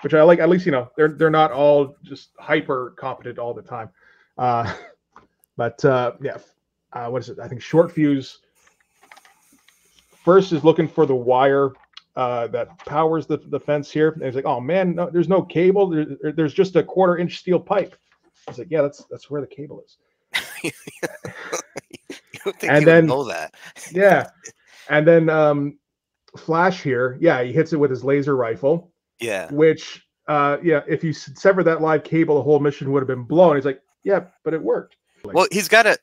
which I like. At least you know they're they're not all just hyper competent all the time. Uh, but uh, yeah, uh, what is it? I think Short Fuse first is looking for the wire uh, that powers the, the fence here. And he's like, oh man, no, there's no cable. There, there's just a quarter inch steel pipe. I was like, yeah, that's that's where the cable is. and then know that. yeah, and then um, Flash here, yeah, he hits it with his laser rifle. Yeah, which uh, yeah, if you sever that live cable, the whole mission would have been blown. He's like, yeah, but it worked. Well, he's got to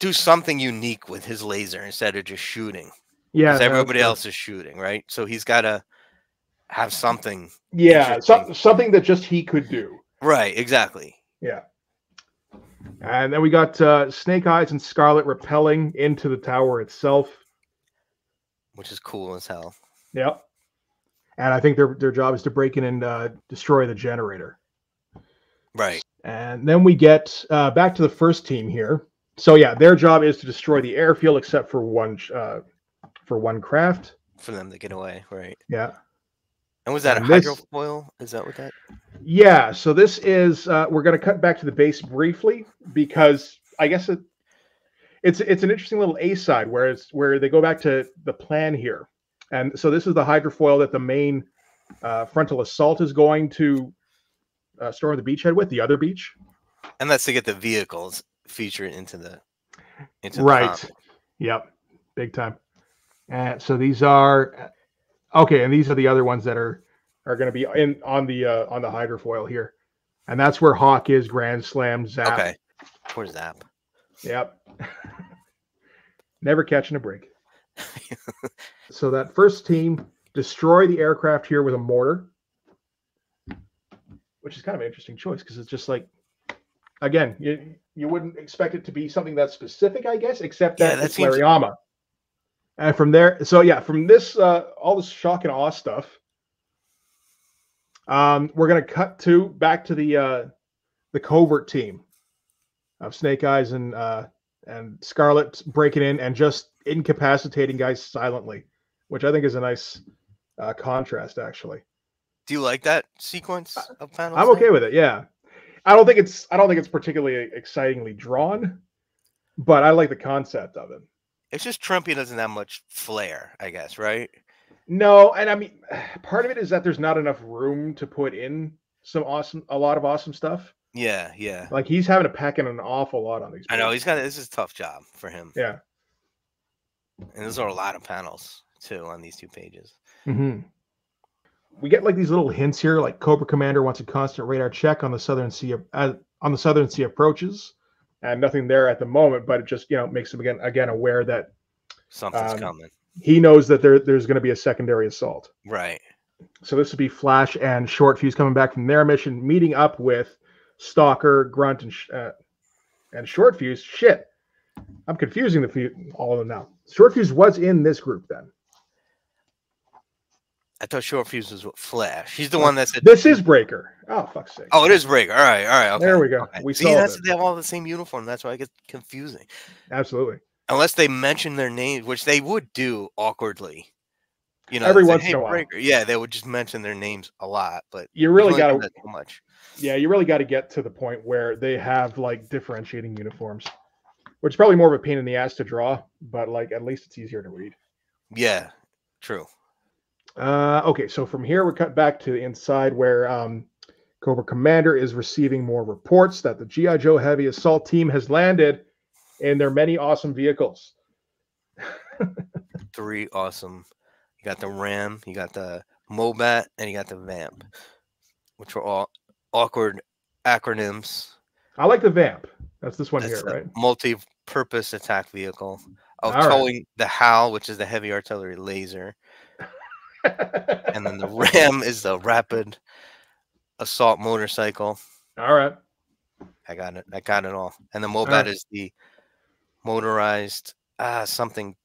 do something unique with his laser instead of just shooting. Yeah, everybody else is shooting, right? So he's got to have something. Yeah, so, something that just he could do. Right, exactly. Yeah. And then we got uh, Snake Eyes and Scarlet repelling into the tower itself, which is cool as hell. Yep. And I think their their job is to break in and uh, destroy the generator. Right. And then we get uh, back to the first team here. So yeah, their job is to destroy the airfield, except for one uh, for one craft. For them to get away, right? Yeah. And was that and a hydrofoil? Is that what that? Yeah. So this is uh, we're going to cut back to the base briefly because I guess it, it's it's an interesting little A side where it's where they go back to the plan here, and so this is the hydrofoil that the main uh, frontal assault is going to uh, storm the beachhead with the other beach. And that's to get the vehicles featured into the into the right. Yep, big time. And so these are okay, and these are the other ones that are are going to be in on the uh, on the hydrofoil here, and that's where Hawk is. Grand Slam, Zap. Okay, where's Zap? Yep. Never catching a break. so that first team destroy the aircraft here with a mortar, which is kind of an interesting choice because it's just like, again, you you wouldn't expect it to be something that specific, I guess, except that, yeah, that it's seems, Larry Hama. And from there, so yeah, from this, uh, all this shock and awe stuff, um, we're gonna cut to back to the uh, the covert team of Snake Eyes and uh, and Scarlet breaking in and just incapacitating guys silently, which I think is a nice uh, contrast, actually. Do you like that sequence of panels? I'm okay with it. Yeah, I don't think it's I don't think it's particularly excitingly drawn, but I like the concept of it. It's just Trimpe doesn't have much flair, I guess, right? No, and I mean, part of it is that there's not enough room to put in some awesome, a lot of awesome stuff. Yeah, yeah. Like he's having to pack in an awful lot on these. I know he's got this is a tough job for him. Yeah, And those are a lot of panels too on these two pages. hmm We get like these little hints here, like Cobra Commander wants a constant radar check on the southern sea uh, on the southern sea approaches, and nothing there at the moment. But it just you know makes him again again aware that Something's Um, coming. he knows that there there's going to be a secondary assault. Right. So this would be Flash and Short Fuse coming back from their mission, meeting up with Stalker, Grunt, and uh, and Short Fuse. Shit, I'm confusing the few, all of them now. Short Fuse was in this group then. I thought Short Fuse was with Flash. He's the one that said This is Breaker. Oh fuck's sake! Oh, it is Breaker. All right, all right. Okay. There we go. okay. We See, that's they have all the same uniform. That's why it gets confusing. Absolutely. Unless they mention their names, which they would do awkwardly. You know, Every they'd say, once in a while." Breaker." Yeah, they would just mention their names a lot, but You really got to, so much. yeah, you really got to get to the point where they have like differentiating uniforms, which is probably more of a pain in the ass to draw, but like at least it's easier to read. Yeah, true. Uh, okay, so from here we cut back to the inside where um, Cobra Commander is receiving more reports that the GI Joe Heavy Assault Team has landed in their many awesome vehicles. Three awesome. You got the Ram, you got the MOBAT, and you got the Vamp, which are all awkward acronyms. I like the Vamp. That's this one That's here, right? multi-purpose attack vehicle. Oh, All right. towing the HAL, which is the heavy artillery laser, and then the Ram is the rapid assault motorcycle. All right. I got it. I got it all. And the MOBAT right. is the motorized ah something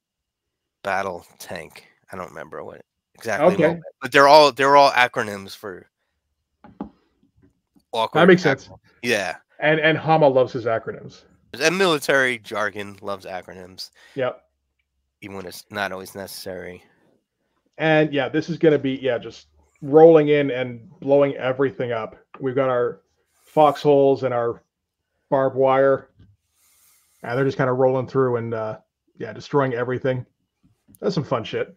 battle tank. I don't remember what exactly. Okay. But they're all they're all acronyms for awkward. That makes sense. Yeah. And and Hama loves his acronyms. And military jargon loves acronyms, Yep. even when it's not always necessary. And yeah, this is going to be yeah, just rolling in and blowing everything up. We've got our foxholes and our barbed wire, and they're just kind of rolling through and uh, yeah, destroying everything. That's some fun shit.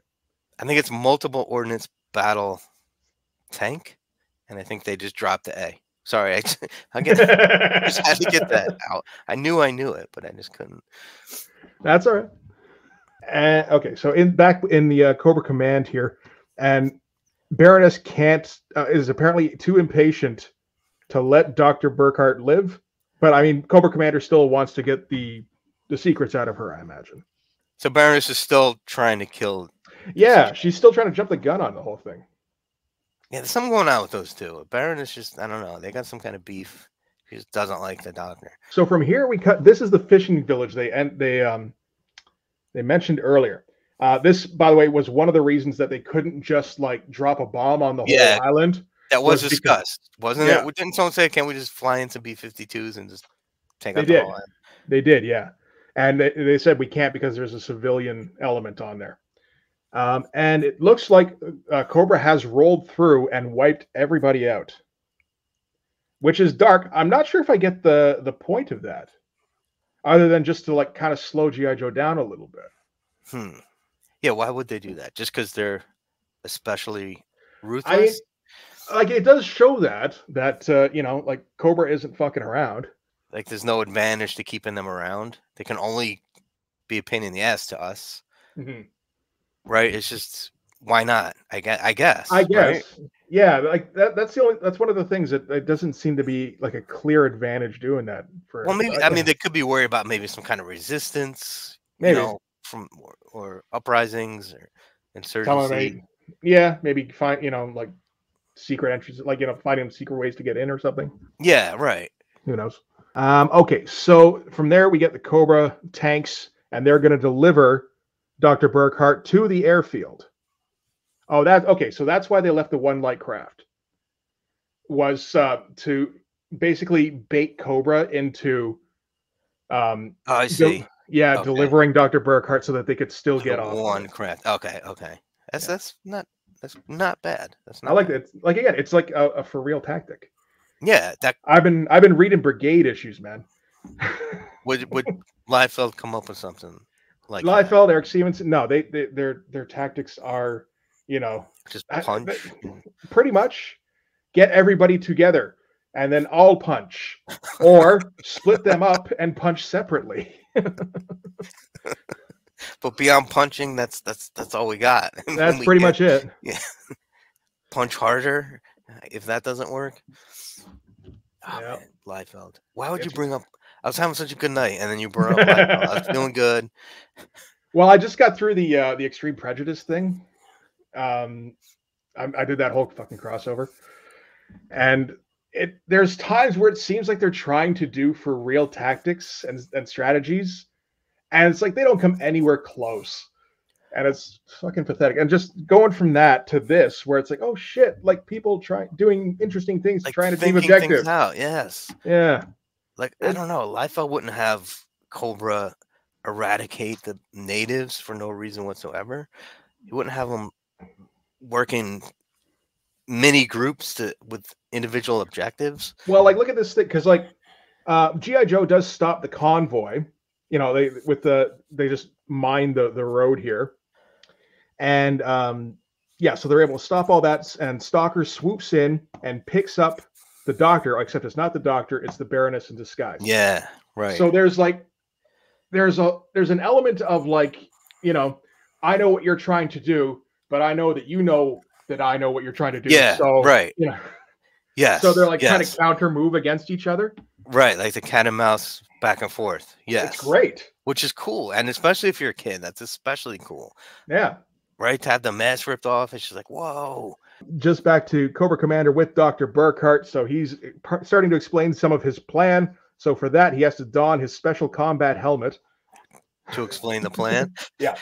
I think it's multiple ordnance battle tank, and I think they just dropped the A. Sorry, I, I get I just had to get that out. I knew I knew it, but I just couldn't. That's all right. And okay, so in back in the uh, Cobra Command here, and Baroness can't uh, is apparently too impatient to let Doctor Burkhart live. But I mean, Cobra Commander still wants to get the the secrets out of her. I imagine. So Baroness is still trying to kill. Yeah, she's still trying to jump the gun on the whole thing. Yeah, there's something going on with those two. Baroness just I don't know. They got some kind of beef. She just doesn't like the doctor. So from here we cut. This is the fishing village they and they um they mentioned earlier. Uh, this, by the way, was one of the reasons that they couldn't just like drop a bomb on the whole Yeah. island. That was Was because- discussed, wasn't Yeah. it? Didn't someone say, "Can we just fly in some B-52s and just take They out the did. whole island?" They did, yeah. And they, they said we can't because there's a civilian element on there. Um, and it looks like uh, Cobra has rolled through and wiped everybody out, which is dark. I'm not sure if I get the the point of that, other than just to like kind of slow GI Joe down a little bit. Hmm. Yeah, why would they do that? Just because they're especially ruthless? Like it does show that that uh, you know like Cobra isn't fucking around. like, there's no advantage to keeping them around. They can only be a pain in the ass to us, right? It's just why not? I guess. I guess. I right? Yeah, like that, that's the only that's one of the things that it doesn't seem to be like a clear advantage doing that for Well, maybe. uh, I mean, they could be worried about maybe some kind of resistance. Maybe. You know, from or, or uprisings or insurgency. yeah, maybe find you know like secret entries, like you know finding secret ways to get in or something. Yeah. Right. Who knows? Um, okay, so from there we get the Cobra tanks, and they're going to deliver Dr. Burkhart to the airfield. Oh, that okay. So that's why they left the one light craft was uh, to basically bait Cobra into, um, Oh, I del- see. yeah, Okay. delivering Dr. Burkhart so that they could still get off. one craft. Okay. Okay. That's Yeah. that's not that's not bad. That's not. I like that. Like again, it's like a, a for real tactic. Yeah. That I've been I've been reading brigade issues, man. would would Liefeld come up with something like that? Eric Stephenson. No, they, they their their tactics are, you know, just punch. but- pretty much get everybody together and then all punch, or split them up and punch separately. but beyond punching, that's that's that's all we got. That's We pretty get- much it. Yeah. Punch harder. If that doesn't work. Oh, Yep. man, Liefeld. Why would you bring up? I was having such a good night, and then you brought up. Liefeld. I was feeling good. Well, I just got through the uh, the extreme prejudice thing. Um, I, I did that whole fucking crossover, and it there's times where it seems like they're trying to do for real tactics and and strategies, and it's like they don't come anywhere close, and it's fucking pathetic. And just going from that to this, where it's like, oh shit, like people trying doing interesting things, Like trying to thinking objective. things out. Yes. Yeah, Like I don't know. Liefeld wouldn't have Cobra eradicate the natives for no reason whatsoever. He wouldn't have them working many groups to with individual objectives. Well, like look at this thing because like uh GI Joe does stop the convoy. You know, they with the they just mine the the road here, and um yeah, so they're able to stop all that, and Stalker swoops in and picks up the Doctor. Except it's not the Doctor; it's the Baroness in disguise. Yeah. Right. So there's like there's a there's an element of like you know I know what you're trying to do, but I know that you know that I know what you're trying to do. yeah. So right. You know, Yes. so they're like yes. to counter move against each other. right, like the cat and mouse back and forth. Yes. It's great. Which is cool, and especially if you're a kid, that's especially cool. Yeah. Right to have the mask ripped off, it's just like whoa. Just back to Cobra Commander with Dr. Burkhart. So he's starting to explain some of his plan. So for that, he has to don his special combat helmet. To explain the plan, Yeah.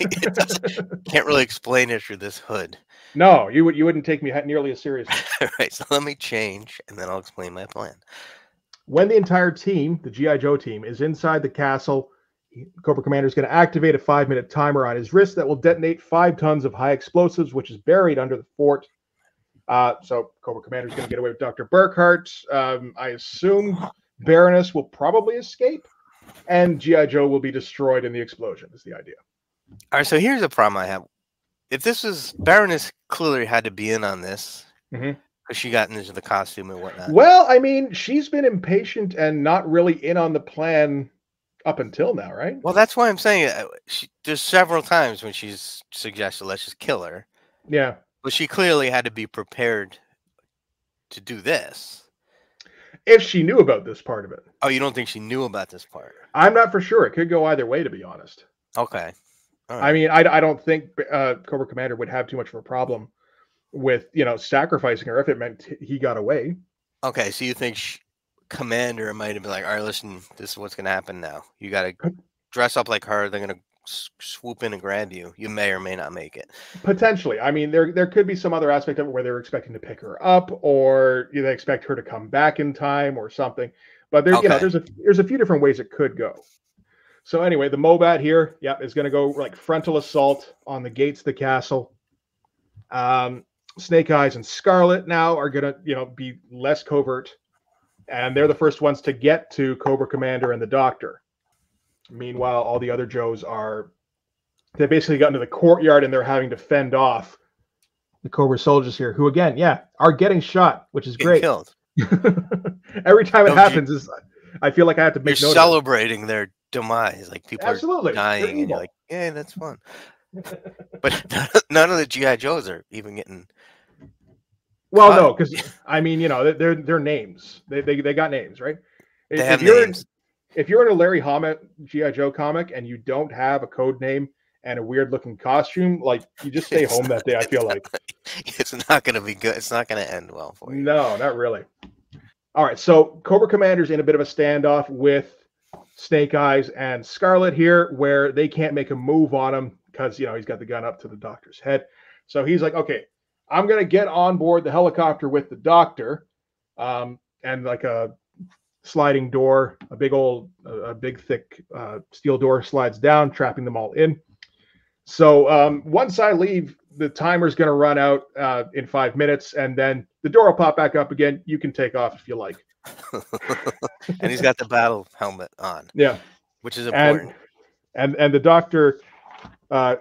it doesn't, can't really explain it through this hood. No, you would you wouldn't take me nearly as seriously. right, so let me change, and then I'll explain my plan. when the entire team, the GI Joe team, is inside the castle, Cobra Commander is going to activate a five-minute timer on his wrist that will detonate five tons of high explosives, which is buried under the fort. Uh, so Cobra Commander is going to get away with Dr. Burkhart. Um, I assume Baroness will probably escape, and GI Joe will be destroyed in the explosion. Is the idea? All right, so here's a problem I have. If this was Baroness, clearly had to be in on this Mhm. because she got into the costume and whatnot. Well, I mean, she's been impatient and not really in on the plan up until now, right? Well, that's why I'm saying uh, she, there's several times when she's suggested let's just kill her, Yeah. but she clearly had to be prepared to do this. If she knew about this part of it. Oh, you don't think she knew about this part? I'm not for sure. It could go either way, to be honest. Okay. All I mean, I, I don't think uh, Cobra Commander would have too much of a problem with you know sacrificing her if it meant he got away. Okay, so you think sh- Commander might have been like, all right, listen, this is what's going to happen now. You got to dress up like her. They're going to s- swoop in and grab you. You may or may not make it. Potentially, I mean, there there could be some other aspect of it where they're expecting to pick her up, or you know, they expect her to come back in time, or something. But there's you know, there's a there's a few different ways it could go. So anyway, the MOBAT here, yep, is going to go like frontal assault on the gates of the castle. Um, Snake Eyes and Scarlet now are going to you know be less covert, and they're the first ones to get to Cobra Commander and the Doctor. Meanwhile, all the other Joes are they basically got into the courtyard and they're having to fend off the Cobra soldiers here, who again, yeah, are getting shot, which is great. killed. Every time it you- happens, is I feel like I have to You're make it. celebrating their demise. Like people Absolutely, are dying, and you're like, yeah, that's fun. But none of the GI Joes are even getting. well, cut. no, because I mean, you know, they're- they're names. They they, they got names, right? They If- have if you're names. If you're in a Larry Hama's GI Joe comic and you don't have a code name and a weird looking costume, like you just stay It's home that day. I feel like. It's not going to be good. It's not going to end well for you. No, not really. All right, so Cobra Commander's in a bit of a standoff with Snake Eyes and Scarlet here, where they can't make a move on him because you know he's got the gun up to the doctor's head. So he's like, okay, I'm gonna get on board the helicopter with the doctor, um, and like a sliding door, a big old, a, big thick uh, steel door slides down, trapping them all in. So um, once I leave, the timer's going to run out uh, in five minutes, and then the door will pop back up again. You can take off if you like. and he's got the battle helmet on, Yeah, which is important. and and and the doctor uh,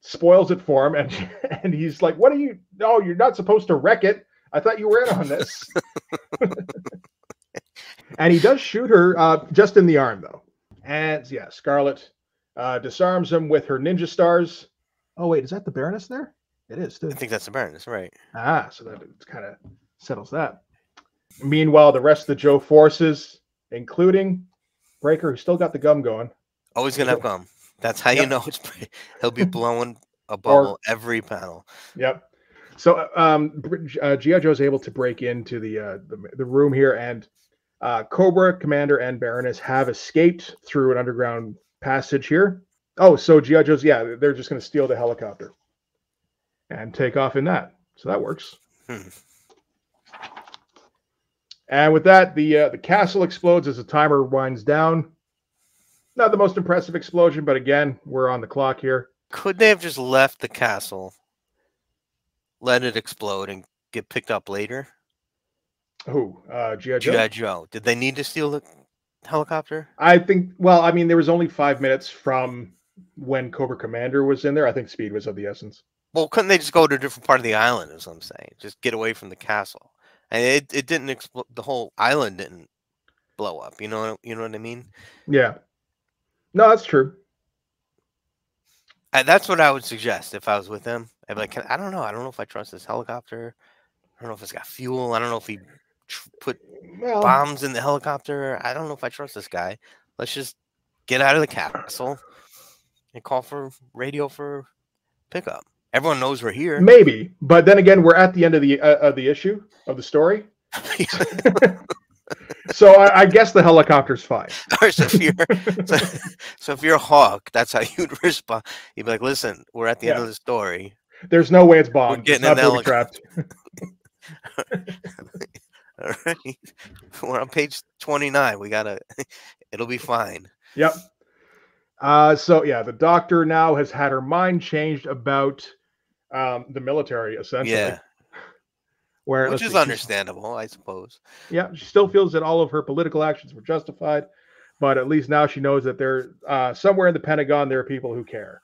spoils it for him, and and he's like, "What are you? No, you're not supposed to wreck it. I thought you were in on this." and he does shoot her uh, just in the arm, though. And yeah, Scarlet uh, disarms him with her ninja stars. Oh wait, is that the Baroness there? It is. Too. I think that's the Baroness, right? Ah, so that kind of settles that. Meanwhile, the rest of the Joe forces, including Breaker, who still got the gum going. Always gonna have gum. That's how you know it's. pre- He'll be blowing a bubble every panel. Yep. So um, Br- uh, GI Joe's able to break into the uh, the, the room here, and uh, Cobra Commander and Baroness have escaped through an underground passage here. Oh, so GI Joe's yeah, they're just going to steal the helicopter and take off in that. So that works. Hmm. And with that, the uh, the castle explodes as the timer winds down. Not the most impressive explosion, but again, we're on the clock here. Could they have just left the castle, let it explode, and get picked up later? Who? Uh, GI Joe. GI Joe. Did they need to steal the helicopter? I think. Well, I mean, there was only five minutes from when Cobra Commander was in there. I think speed was of the essence. Well, couldn't they just go to a different part of the island? Is what I'm saying. Just get away from the castle. And it, it didn't explode. The whole island didn't blow up. You know. You know what I mean. Yeah. No, that's true. I, that's what I would suggest if I was with him. I'd be like, I don't know. I don't know if I trust this helicopter. I don't know if it's got fuel. I don't know if he tr- put Well, bombs in the helicopter. I don't know if I trust this guy. Let's just get out of the castle and call for radio for pickup. Everyone knows we're here. maybe, but then again, we're at the end of the uh, of the issue of the story, so I, I guess the helicopter's fine. or so if you're so, so if you're a hawk, that's how you'd respond. You'd be like, "Listen, we're at the end of the story. There's no way it's bombed. It's getting not in the trapped. All right, we're on page twenty nine. We gotta. It'll be fine. Yep. Uh, so yeah, the doctor now has had her mind changed about um, the military, essentially. Yeah, Where which is see, understandable, I suppose. Yeah, she still feels that all of her political actions were justified, but at least now she knows that there, uh, somewhere in the Pentagon, there are people who care.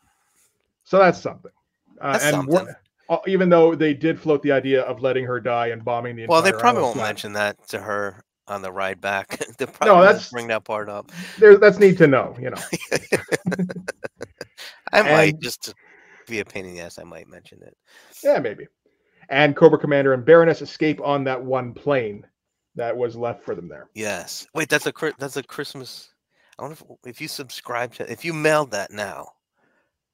So that's something. Uh, That's and something. Uh, even though they did float the idea of letting her die and bombing the Well, they probably won't flat, mention that to her on the ride back. they probably won't that's- bring that part up. There, that's neat to know. You know. I might And- just to be a pain in the ass. I might mention it. Yeah, maybe. And Cobra Commander and Baroness escape on that one plane that was left for them there. Yes. Wait, that's a that's a Christmas. I wonder if, if you subscribe to if you mailed that now.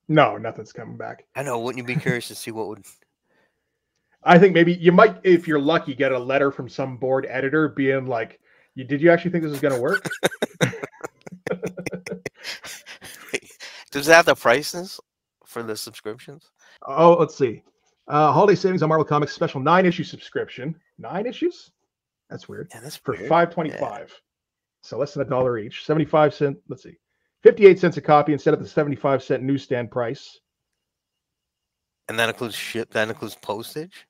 No, nothing's coming back. I know. Wouldn't you be curious to see what would? I think maybe you might, if you're lucky, get a letter from some board editor being like, "You did you actually think this was going to work?" Does it have the prices for the subscriptions? Oh, let's see. Uh, holiday savings on Marvel Comics special nine issue subscription. Nine issues? That's weird. Yeah, that's For five twenty five. So less than a dollar each. Seventy five cent. Let's see. Fifty eight cents a copy instead of the seventy five cent newsstand price. And that includes ship. That includes postage.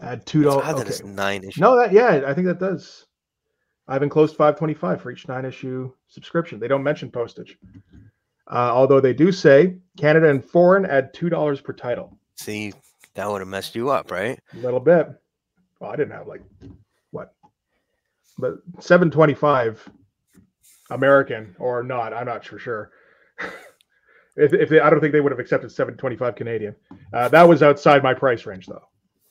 Add two dollars. odd that it's nine issues. No, that yeah, I think that does. I've enclosed five twenty five for each nine issue subscription. They don't mention postage, uh, although they do say Canada and foreign add two dollars per title. See, that would have messed you up, right? A little bit. Well, I didn't have like what, but seven twenty five American or not. I'm not for sure. if if they, I don't think they would have accepted seven twenty five Canadian. Uh, that was outside my price range though.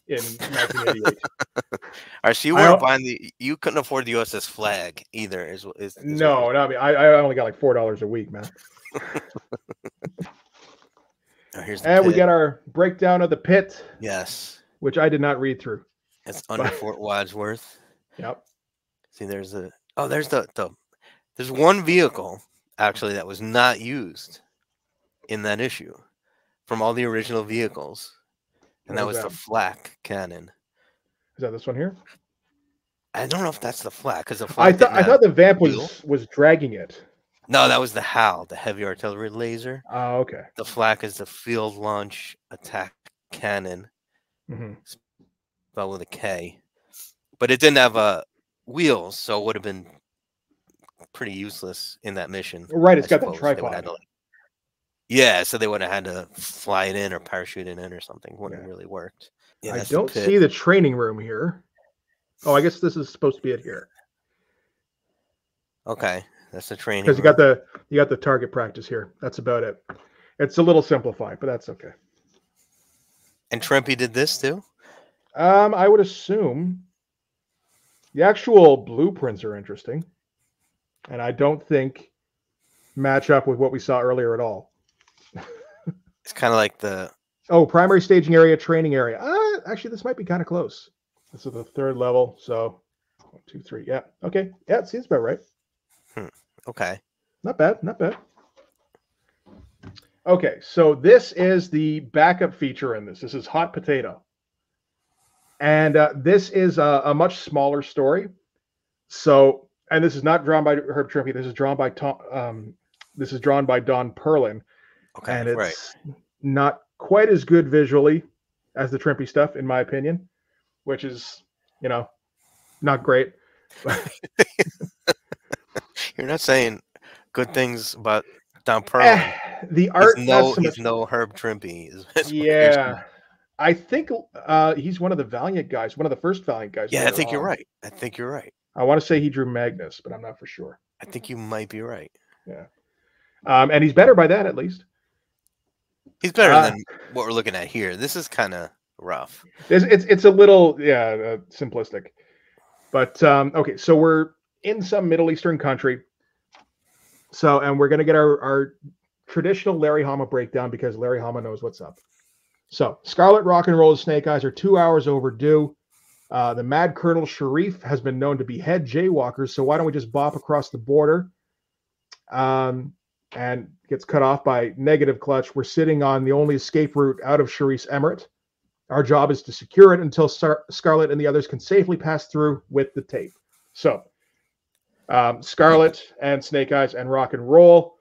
In 1988. All right, so you weren't buying the. You couldn't afford the USS Flagg either. Is is, is no, no, I mean I, I only got like four dollars a week, man. Oh, And we got our breakdown of the pit, yes. which I did not read through. It's under Fort Wadsworth. Yep. See, there's a oh, there's the the there's one vehicle actually that was not used in that issue from all the original vehicles, and What that was was the that? flak cannon. Is that this one here? I don't know if that's the flak because the I flak. thought I thought the vamp was was dragging it. no, that was the HAL, the heavy artillery laser. Oh, okay. The flak is the field launch attack cannon, hmm spelled with a K, but it didn't have a wheels, so it would have been pretty useless in that mission. Right, it's I got that suppose. They tripod. to, like- yeah, so they would have had to fly it in or parachute it in or something. Wouldn't Yeah. really worked. Yeah, I don't pit. see the training room here. Oh, I guess this is supposed to be it here. Okay, That's the training. because you got the you got the target practice here. That's about it. It's a little simplified, but that's okay. and Trimpe did this too. Um, I would assume the actual blueprints are interesting, and I don't think match up with what we saw earlier at all. It's kind of like the Oh, primary staging area, training area. Uh, actually, this might be kind of close. This is the third level, so one, two, three. Yeah, okay. Yeah, it seems about right. okay. Not bad, not bad. Okay, so this is the backup feature in this. This is Hot Potato. And uh, this is a, a much smaller story. So, and this is not drawn by Herb Trimpe. This is drawn by Tom. Um, this is drawn by Don Perlin, Okay. and it's right. not quite as good visually as the Trimpe stuff, in my opinion, which is, you know, not great. You're not saying good things about Don Perlin. Eh, the art, he's no, he's no Herb Trimpe. is- is what you're yeah. I think uh, he's one of the Valiant guys, one of the first Valiant guys. Yeah, I think you're right. I think you're right. I want to say he drew Magnus, but I'm not for sure. I think you might be right. Um, and he's better by that, at least. He's better Uh, than what we're looking at here. This is kind of rough. It's it's, it's a little yeah uh, simplistic, but um, okay. So we're in some Middle Eastern country. So and we're gonna get our our traditional Larry Hama breakdown because Larry Hama knows what's up. So Scarlett Rock and Roll Snake Eyes are two hours overdue. Uh, the Mad Colonel Sharif has been known to behead jaywalkers, so why don't we just bop across the border? Um, and gets cut off by negative clutch. We're sitting on the only escape route out of Sharif's emirate. Our job is to secure it until Scar- Scarlett and the others can safely pass through with the tape. So, um, Scarlett and Snake Eyes and Rock and Roll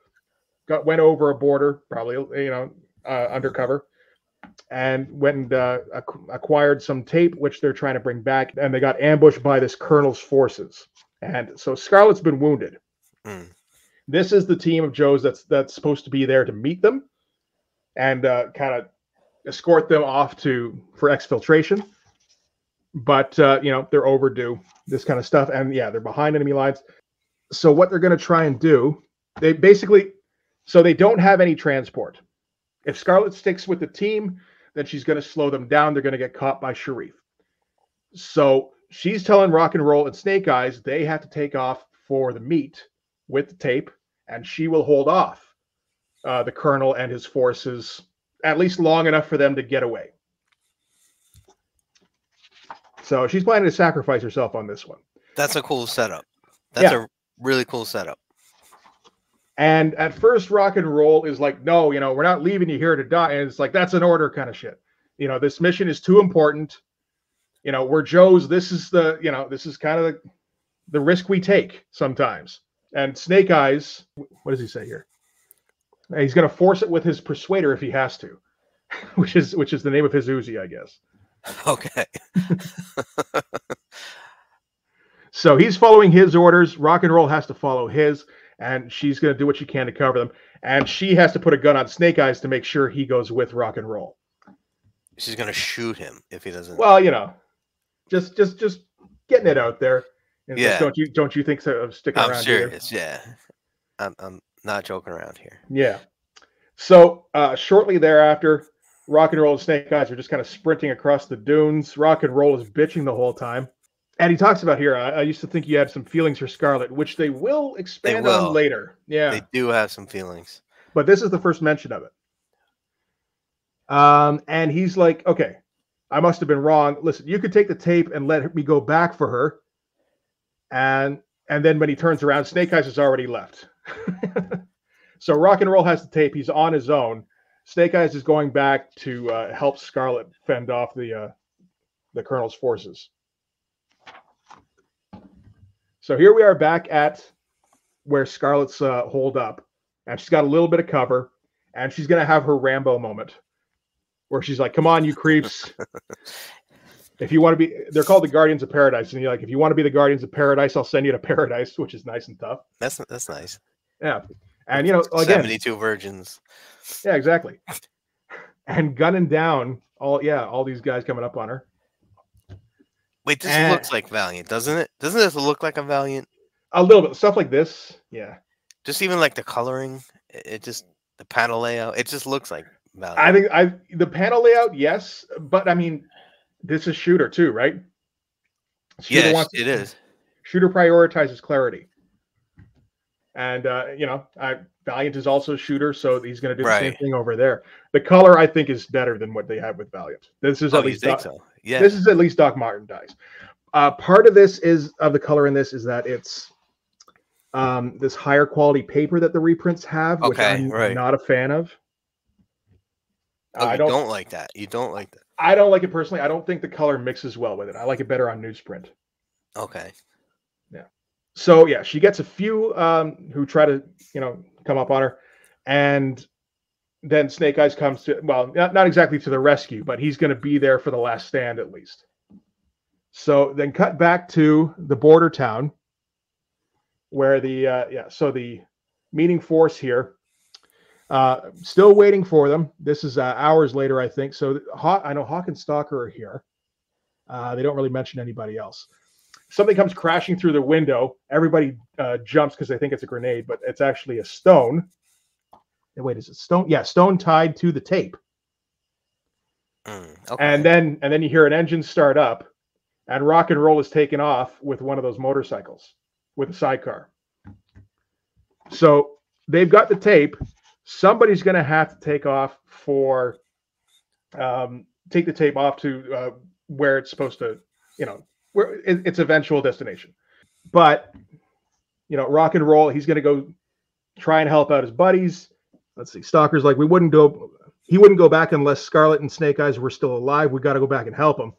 got went over a border, probably you know uh, undercover, and went and uh, acquired some tape, which they're trying to bring back. And they got ambushed by this Colonel's forces. And so Scarlett's been wounded. Mm. This is the team of Joes that's that's supposed to be there to meet them and uh, kind of escort them off to for exfiltration. But uh, you know they're overdue this kind of stuff, and yeah, they're behind enemy lines. So what they're going to try and do, they basically, so they don't have any transport. If Scarlett sticks with the team, then she's going to slow them down. They're going to get caught by Sharif. So she's telling Rock and Roll and Snake Eyes they have to take off for the meet with the tape, and she will hold off uh, the Colonel and his forces at least long enough for them to get away. So she's planning to sacrifice herself on this one. That's a cool setup. That's Yeah. a really cool setup. And at first, rock and roll is like, no, you know, we're not leaving you here to die. And it's like, that's an order kind of shit. You know, this mission is too important. You know, we're Joe's. This is the, you know, this is kind of the, the risk we take sometimes. And Snake Eyes, what does he say here? He's going to force it with his persuader if he has to, which is which is the name of his Uzi, I guess. Okay. So he's following his orders. Rock and roll has to follow his, and she's going to do what she can to cover them. And she has to put a gun on Snake Eyes to make sure he goes with rock and roll. She's gonna shoot him if he doesn't. Well, you know, just just just getting it out there. And Yeah. Don't you don't you think so? Of sticking I'm around either? serious. Yeah. I'm, I'm not joking around here. Yeah. So uh, shortly thereafter, Rock and Roll and Snake Eyes are just kind of sprinting across the dunes. Rock and Roll is bitching the whole time. And he talks about here, I, I used to think you had some feelings for Scarlett, which they will expand will. on later. Yeah. They do have some feelings. but this is the first mention of it. Um, and he's like, okay, I must have been wrong. Listen, you could take the tape and let me go back for her. And and then when he turns around, Snake Eyes has already left. so Rock and Roll has the tape. He's on his own. Snake Eyes is going back to uh, help Scarlett fend off the uh, the Colonel's forces. So here we are back at where Scarlett's uh, holed up, and she's got a little bit of cover, and she's gonna have her Rambo moment, where she's like, "Come on, you creeps! if you want to be, they're called the Guardians of Paradise, and you're like, if you want to be the Guardians of Paradise, I'll send you to Paradise, which is nice and tough. That's that's nice. Yeah, and you know, again, 72 virgins. yeah, exactly, and gunning down all, yeah, all these guys coming up on her. Wait, this Eh. looks like Valiant, doesn't it? Doesn't this look like a Valiant? a little bit stuff like this. Yeah, Just even like the coloring, it, just the panel layout, it just looks like Valiant. I think I the panel layout, yes, but I mean, this is shooter too, right? Shooter yeah, wants- it is. Shooter prioritizes clarity, and uh, you know, I, Valiant is also shooter, so he's going to do the same thing over there. The color, I think, is better than what they have with Valiant. This is Oh, at least think so? Yeah. this is at least Doc Martin dies. Uh, part of this is of the color in this is that it's um, this higher quality paper that the reprints have, which Okay, I'm right. not a fan of. oh, I don't, don't, like that. You don't like that. I don't like it personally. I don't think the color mixes well with it. I like it better on newsprint. Okay. Yeah. So yeah, she gets a few um, who try to you know come up on her, and then Snake Eyes comes to well, not, not exactly to the rescue, but he's going to be there for the last stand at least. So then cut back to the border town, where the uh, yeah, so the meeting force here, uh, still waiting for them. This is uh, hours later, I think. So Haw- I know Hawk and Stalker are here. Uh, they don't really mention anybody else something comes crashing through the window. Everybody uh, jumps because they think it's a grenade, but it's actually a stone. Wait, is it stone? Yeah, stone tied to the tape. Mm, okay. And then and then you hear an engine start up, and rock and roll is taken off with one of those motorcycles with a sidecar. So they've got the tape. Somebody's going to have to take off for um, take the tape off to uh, where it's supposed to, you know, where it, its eventual destination. But you know, rock and roll. He's going to go try and help out his buddies. Let's see. Stalker's like we wouldn't go. He wouldn't go back unless Scarlett and Snake Eyes were still alive. We got to go back and help him.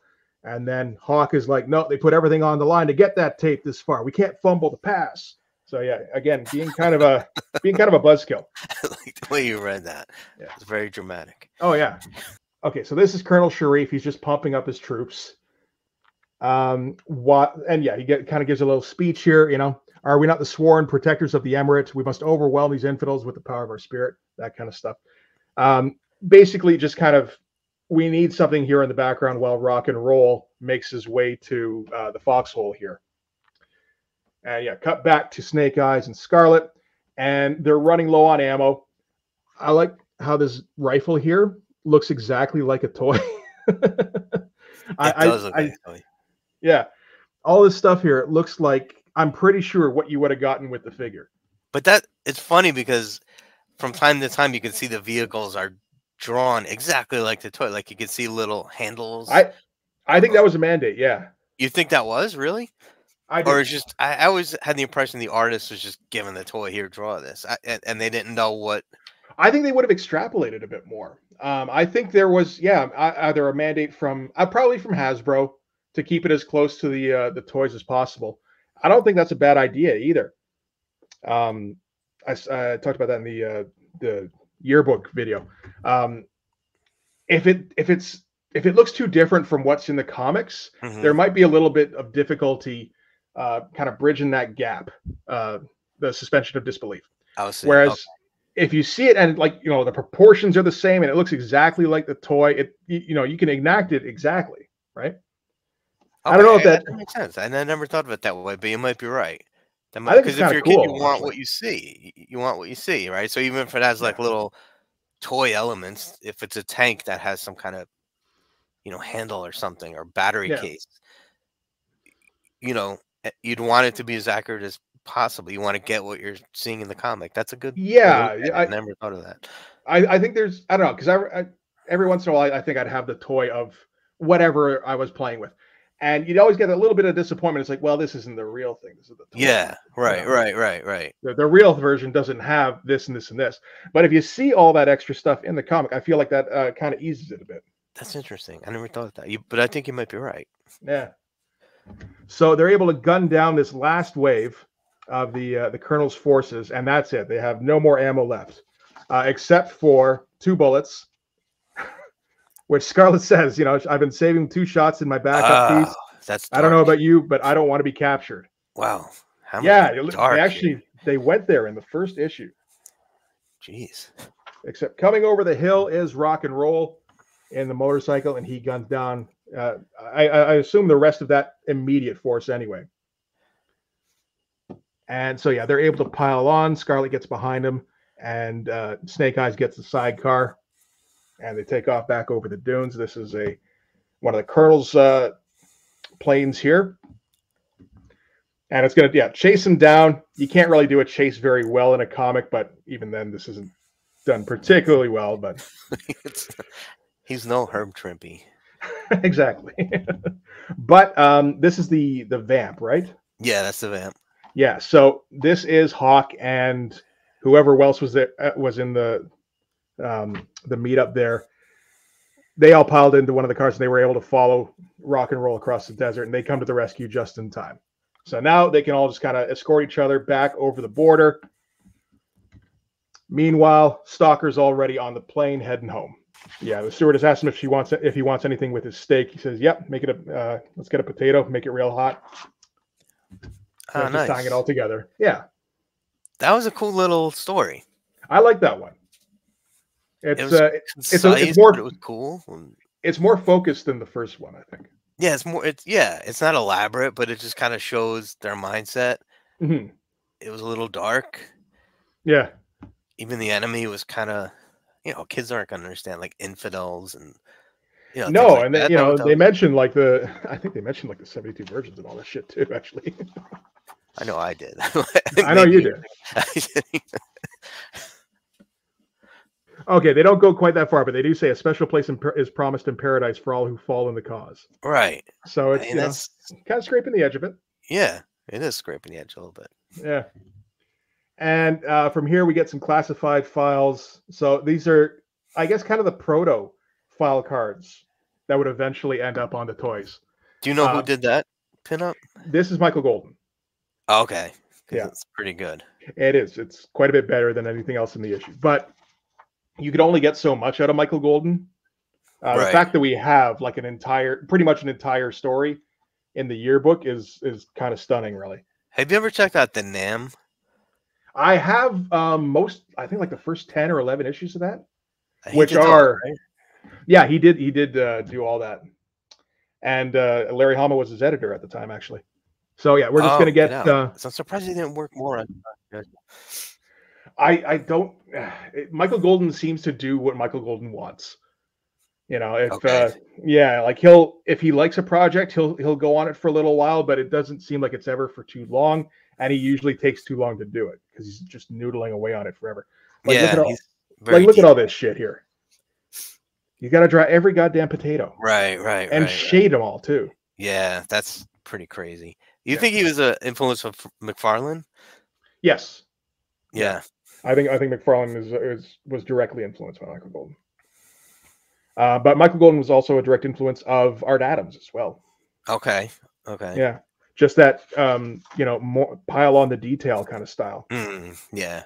And then Hawk is like, no, they put everything on the line to get that tape this far. We can't fumble the pass. So yeah, again, being kind of a being kind of a buzzkill. I like the way you read that. Yeah. It's very dramatic. Oh yeah. Okay, so this is Colonel Sharif. He's just pumping up his troops. Um, what? And yeah, he get, kind of gives a little speech here. You know, are we not the sworn protectors of the Emirate? We must overwhelm these infidels with the power of our spirit. That kind of stuff. Um, basically, just kind of we need something here in the background while rock and roll makes his way to uh, the foxhole here. And yeah, cut back to Snake Eyes and Scarlett, and they're running low on ammo. I like how this rifle here looks exactly like a toy. I, It does I, look I- like a toy. yeah, all this stuff here it looks like I'm pretty sure what you would have gotten with the figure. But that it's funny because from time to time you can see the vehicles are drawn exactly like the toy. Like you can see little handles. I I think that was a mandate. Yeah, you think that was really, I or it's just I, I always had the impression the artist was just given the toy here, draw this, I, and, and they didn't know what. I think they would have extrapolated a bit more. Um, I think there was, yeah, I- either a mandate from, uh, probably from Hasbro to keep it as close to the uh, the toys as possible. I don't think that's a bad idea either. Um, I, I talked about that in the uh, the yearbook video. Um, if it if it's if it looks too different from what's in the comics, Mhm. there might be a little bit of difficulty, uh, kind of bridging that gap, uh, the suspension of disbelief. I was saying, Whereas okay, if you see it and like you know the proportions are the same and it looks exactly like the toy, it you, know you can enact it exactly, right? I don't know if okay, that- makes sense. And I never thought of it that way, but you might be right. That might because if you're a kid, you want actually. what you see. You want what you see, right? So even if it has like little toy elements, if it's a tank that has some kind of you know handle or something or battery Yeah. case, you know, eh, you'd want it to be as accurate as possible. You want to get what you're seeing in the comic. That's a good. Yeah, look at it. I- I never thought of that. I, I think there's I don't know because I, I every once in a while I, I think I'd have the toy of whatever I was playing with, and you'd always get a little bit of disappointment. It's like, well, this isn't the real thing. This is the toy. Yeah, right, Yeah. right, right, right. The, the real version doesn't have this and this and this. But if you see all that extra stuff in the comic, I feel like that uh, kind of eases it a bit. That's interesting. I never thought of that. You, but I think you might be right. Yeah. So they're able to gun down this last wave of the uh, the colonel's forces, and that's it. They have no more ammo left, uh, except for two bullets, which Scarlett says, you know, I've been saving two shots in my backup piece. Ah, that's. I don't know about you, but I don't want to be captured. Wow. How Yeah, many they dark here. actually they went there in the first issue. Jeez. Except coming over the hill is rock and roll in the motorcycle, and he guns down. Uh, I, I I assume the rest of that immediate force anyway. And so yeah, they're able to pile on. Scarlett gets behind him, and uh, Snake Eyes gets the sidecar, and they take off back over the dunes. This is a one of the Colonel's uh, planes here, and it's gonna yeah chase him down. You can't really do a chase very well in a comic, but even then, this isn't done particularly well. But he's no Herb Trimpe. exactly. but um, this is the the VAMP, right? Yeah, that's the VAMP. Yeah. So this is Hawk and whoever else was there uh, was in the um, the meetup there. They all piled into one of the cars and they were able to follow rock and roll across the desert and they come to the rescue just in time. So now they can all just kind of escort each other back over the border. Meanwhile, Stalker's already on the plane heading home. Yeah, the stewardess asked him if she wants if he wants anything with his steak. He says, "Yep, make it a uh, let's get a potato, make it real hot." Oh, nice. tying it all together. Yeah, that was a cool little story. I like that one. It's it uh, it's, a, it's more it was cool. It's more focused than the first one, I think. Yeah, it's more. It's yeah, it's not elaborate, but it just kind of shows their mindset. Mm-hmm. It was a little dark. Yeah. Even the enemy was kind of, you know, kids aren't gonna understand like infidels and. You know, no, like and then, you know they mentioned like the I think they mentioned like the seventy two versions and all that shit too. Actually, I know I did. I know you did. okay, they don't go quite that far, but they do say a special place in, is promised in paradise for all who fall in the cause. Right. So it's you know, kind of scraping the edge of it. Yeah, it is scraping the edge a little bit. Yeah. And uh, from here we get some classified files. So these are, I guess, kind of the proto file cards that would eventually end up on the toys. Do you know who uh, did that pinup? This is Michael Golden. Okay. Yeah, it's pretty good. It is. It's quite a bit better than anything else in the issue, but you could only get so much out of Michael Golden. Uh, right. The fact that we have like an entire, pretty much an entire story in the yearbook is is kind of stunning, really. Have you ever checked out the Nam? I have um, most, I think, like the first ten or eleven issues of that, which are, that, right? yeah, he did he did uh, do all that, and uh, Larry Hama was his editor at the time, actually. So yeah, we're just oh, gonna get. Uh, so I'm surprised he didn't work more on. I I don't. Michael Golden seems to do what Michael Golden wants. You know, if okay. uh, yeah, like he'll if he likes a project, he'll he'll go on it for a little while, but it doesn't seem like it's ever for too long, and he usually takes too long to do it because he's just noodling away on it forever. Like, yeah, look at all, like look at all this shit here. You got to dry every goddamn potato. Right, right, and right, shade right. them all too. Yeah, that's pretty crazy. You yeah. think he was an influence of McFarlane? Yes. Yeah. I think I think McFarlane is, is was directly influenced by Michael Golden. Uh, but Michael Golden was also a direct influence of Art Adams as well. Okay. Okay. Yeah. Just that um, you know, more pile on the detail kind of style. Mm, yeah.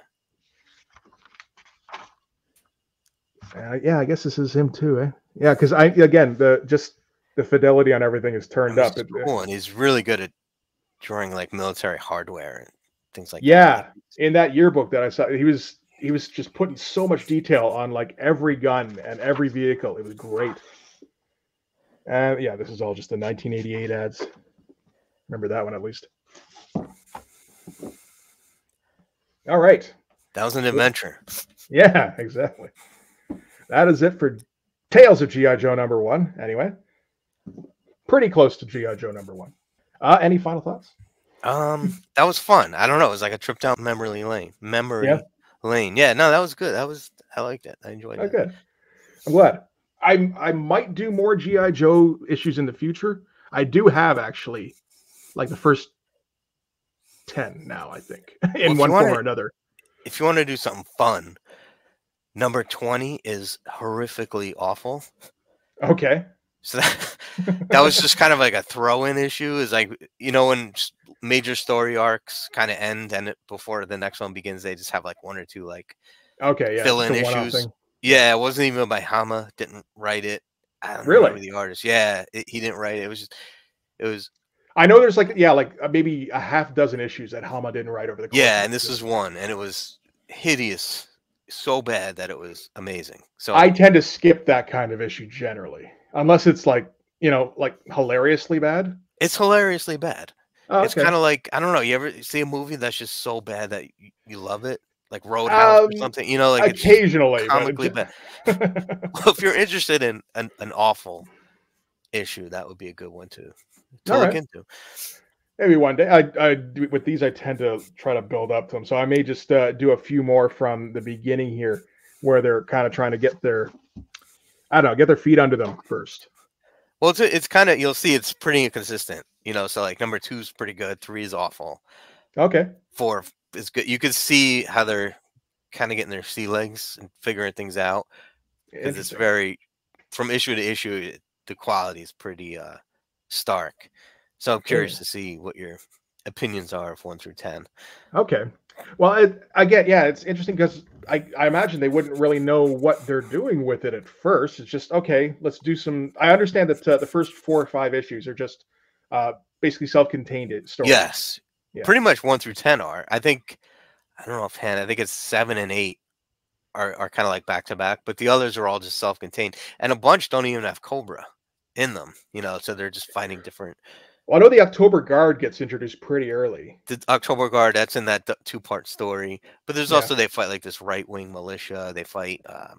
Uh, yeah, I guess this is him too, eh? Yeah, because I again the just the fidelity on everything is turned up. Cool, and he's really good at drawing like military hardware and things like yeah, that. Yeah, in that yearbook that I saw, he was he was just putting so much detail on like every gun and every vehicle. It was great. And yeah, this is all just the 1988 ads. Remember that one at least. All right. That was an adventure. Yeah, exactly. That is it for Tales of G.I. Joe number one. Anyway, pretty close to G.I. Joe number one. Uh, any final thoughts? Um, that was fun. I don't know. It was like a trip down memory lane. Memory yeah. lane. Yeah, no, that was good. That was I liked it. I enjoyed oh, it. Good. I'm glad. I I might do more GI Joe issues in the future. I do have actually, like the first ten now. I think in well, one form or another. If you want to do something fun, number twenty is horrifically awful. Okay. So that, that was just kind of like a throw-in issue. Is like you know when major story arcs kind of end and before the next one begins, they just have like one or two like okay yeah fill-in issues. Yeah, it wasn't even by Hama. Didn't write it. I don't really the artist. Yeah, it, he didn't write it. It was just it was. I know there's like yeah like uh, maybe a half dozen issues that Hama didn't write over the. Course Yeah, and this is one, and it was hideous, so bad that it was amazing. So I tend to skip that kind of issue generally unless it's like you know like hilariously bad. It's hilariously bad. Oh, It's okay. kind of like I don't know. You ever see a movie that's just so bad that you, you love it, like Roadhouse or Um, something? You know, like occasionally. but comically it- bad. Well, if you're interested in an, an awful issue, that would be a good one to to All look right. into. Maybe one day. I, I with these, I tend to try to build up to them. So I may just uh, do a few more from the beginning here, where they're kind of trying to get their, I don't know, get their feet under them first. Well, it's it's kind of you'll see it's pretty inconsistent. You know, so like number two is pretty good, three is awful, Okay. four is good. You could see how they're kind of getting their sea legs and figuring things out because it's very from issue to issue. The quality is pretty uh stark. So I'm curious to see what your opinions are of one through ten. Okay. Well, it, again, yeah, it's interesting because I, I imagine they wouldn't really know what they're doing with it at first. It's just okay. Let's do some. I understand that uh, the first four or five issues are just uh, basically self-contained it- stories. Yes, Yeah. pretty much one through ten are. I think I don't know offhand. I think it's seven and eight are are kind of like back to back, but the others are all just self-contained, and a bunch don't even have Cobra in them. You know, so they're just finding different. Well, I know the October Guard gets introduced pretty early. The October Guard that's in that two part story, but there's Yeah. also they fight like this right wing militia. They fight. Um,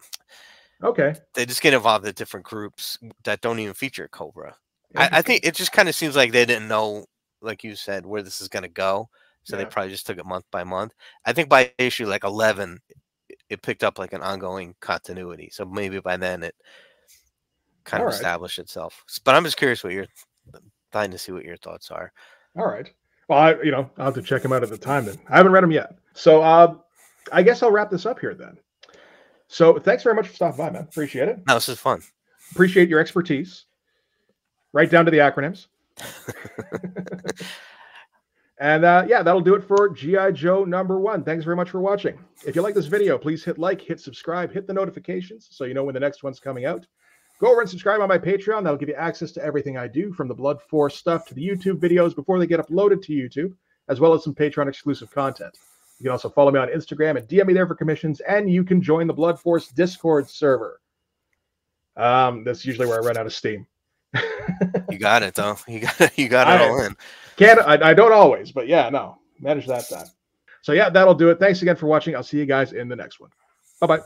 Okay. they just get involved in different groups that don't even feature Cobra. I, I think it just kind of seems like they didn't know, like you said, where this is going to go. So they probably just took it month by month. I think by issue like 11, it- picked up like an ongoing continuity. So maybe by then it kind of Alright. established itself. But I'm just curious what you're dying to see what your thoughts are. All right. Well, I, you know, I'll have to check them out at the time then. I haven't read them yet. So uh, I guess I'll wrap this up here then. So thanks very much for stopping by, man. Appreciate it. No, this is fun. Appreciate your expertise. Right down to the acronyms. and uh, yeah, that'll do it for GI Joe number one. Thanks very much for watching. If you like this video, please hit like, hit subscribe, hit the notifications so you know when the next one's coming out. Go over and subscribe on my Patreon. That'll give you access to everything I do, from the Blood Force stuff to the YouTube videos before they get uploaded to YouTube, as well as some Patreon exclusive content. You can also follow me on Instagram and DM me there for commissions, and you can join the Blood Force Discord server. Um, that's usually where I run out of steam. You got it though. You got you got it I- all in. Can't I, I don't always, but yeah, no, manage that time. So yeah, that'll do it. Thanks again for watching. I'll see you guys in the next one. Bye bye.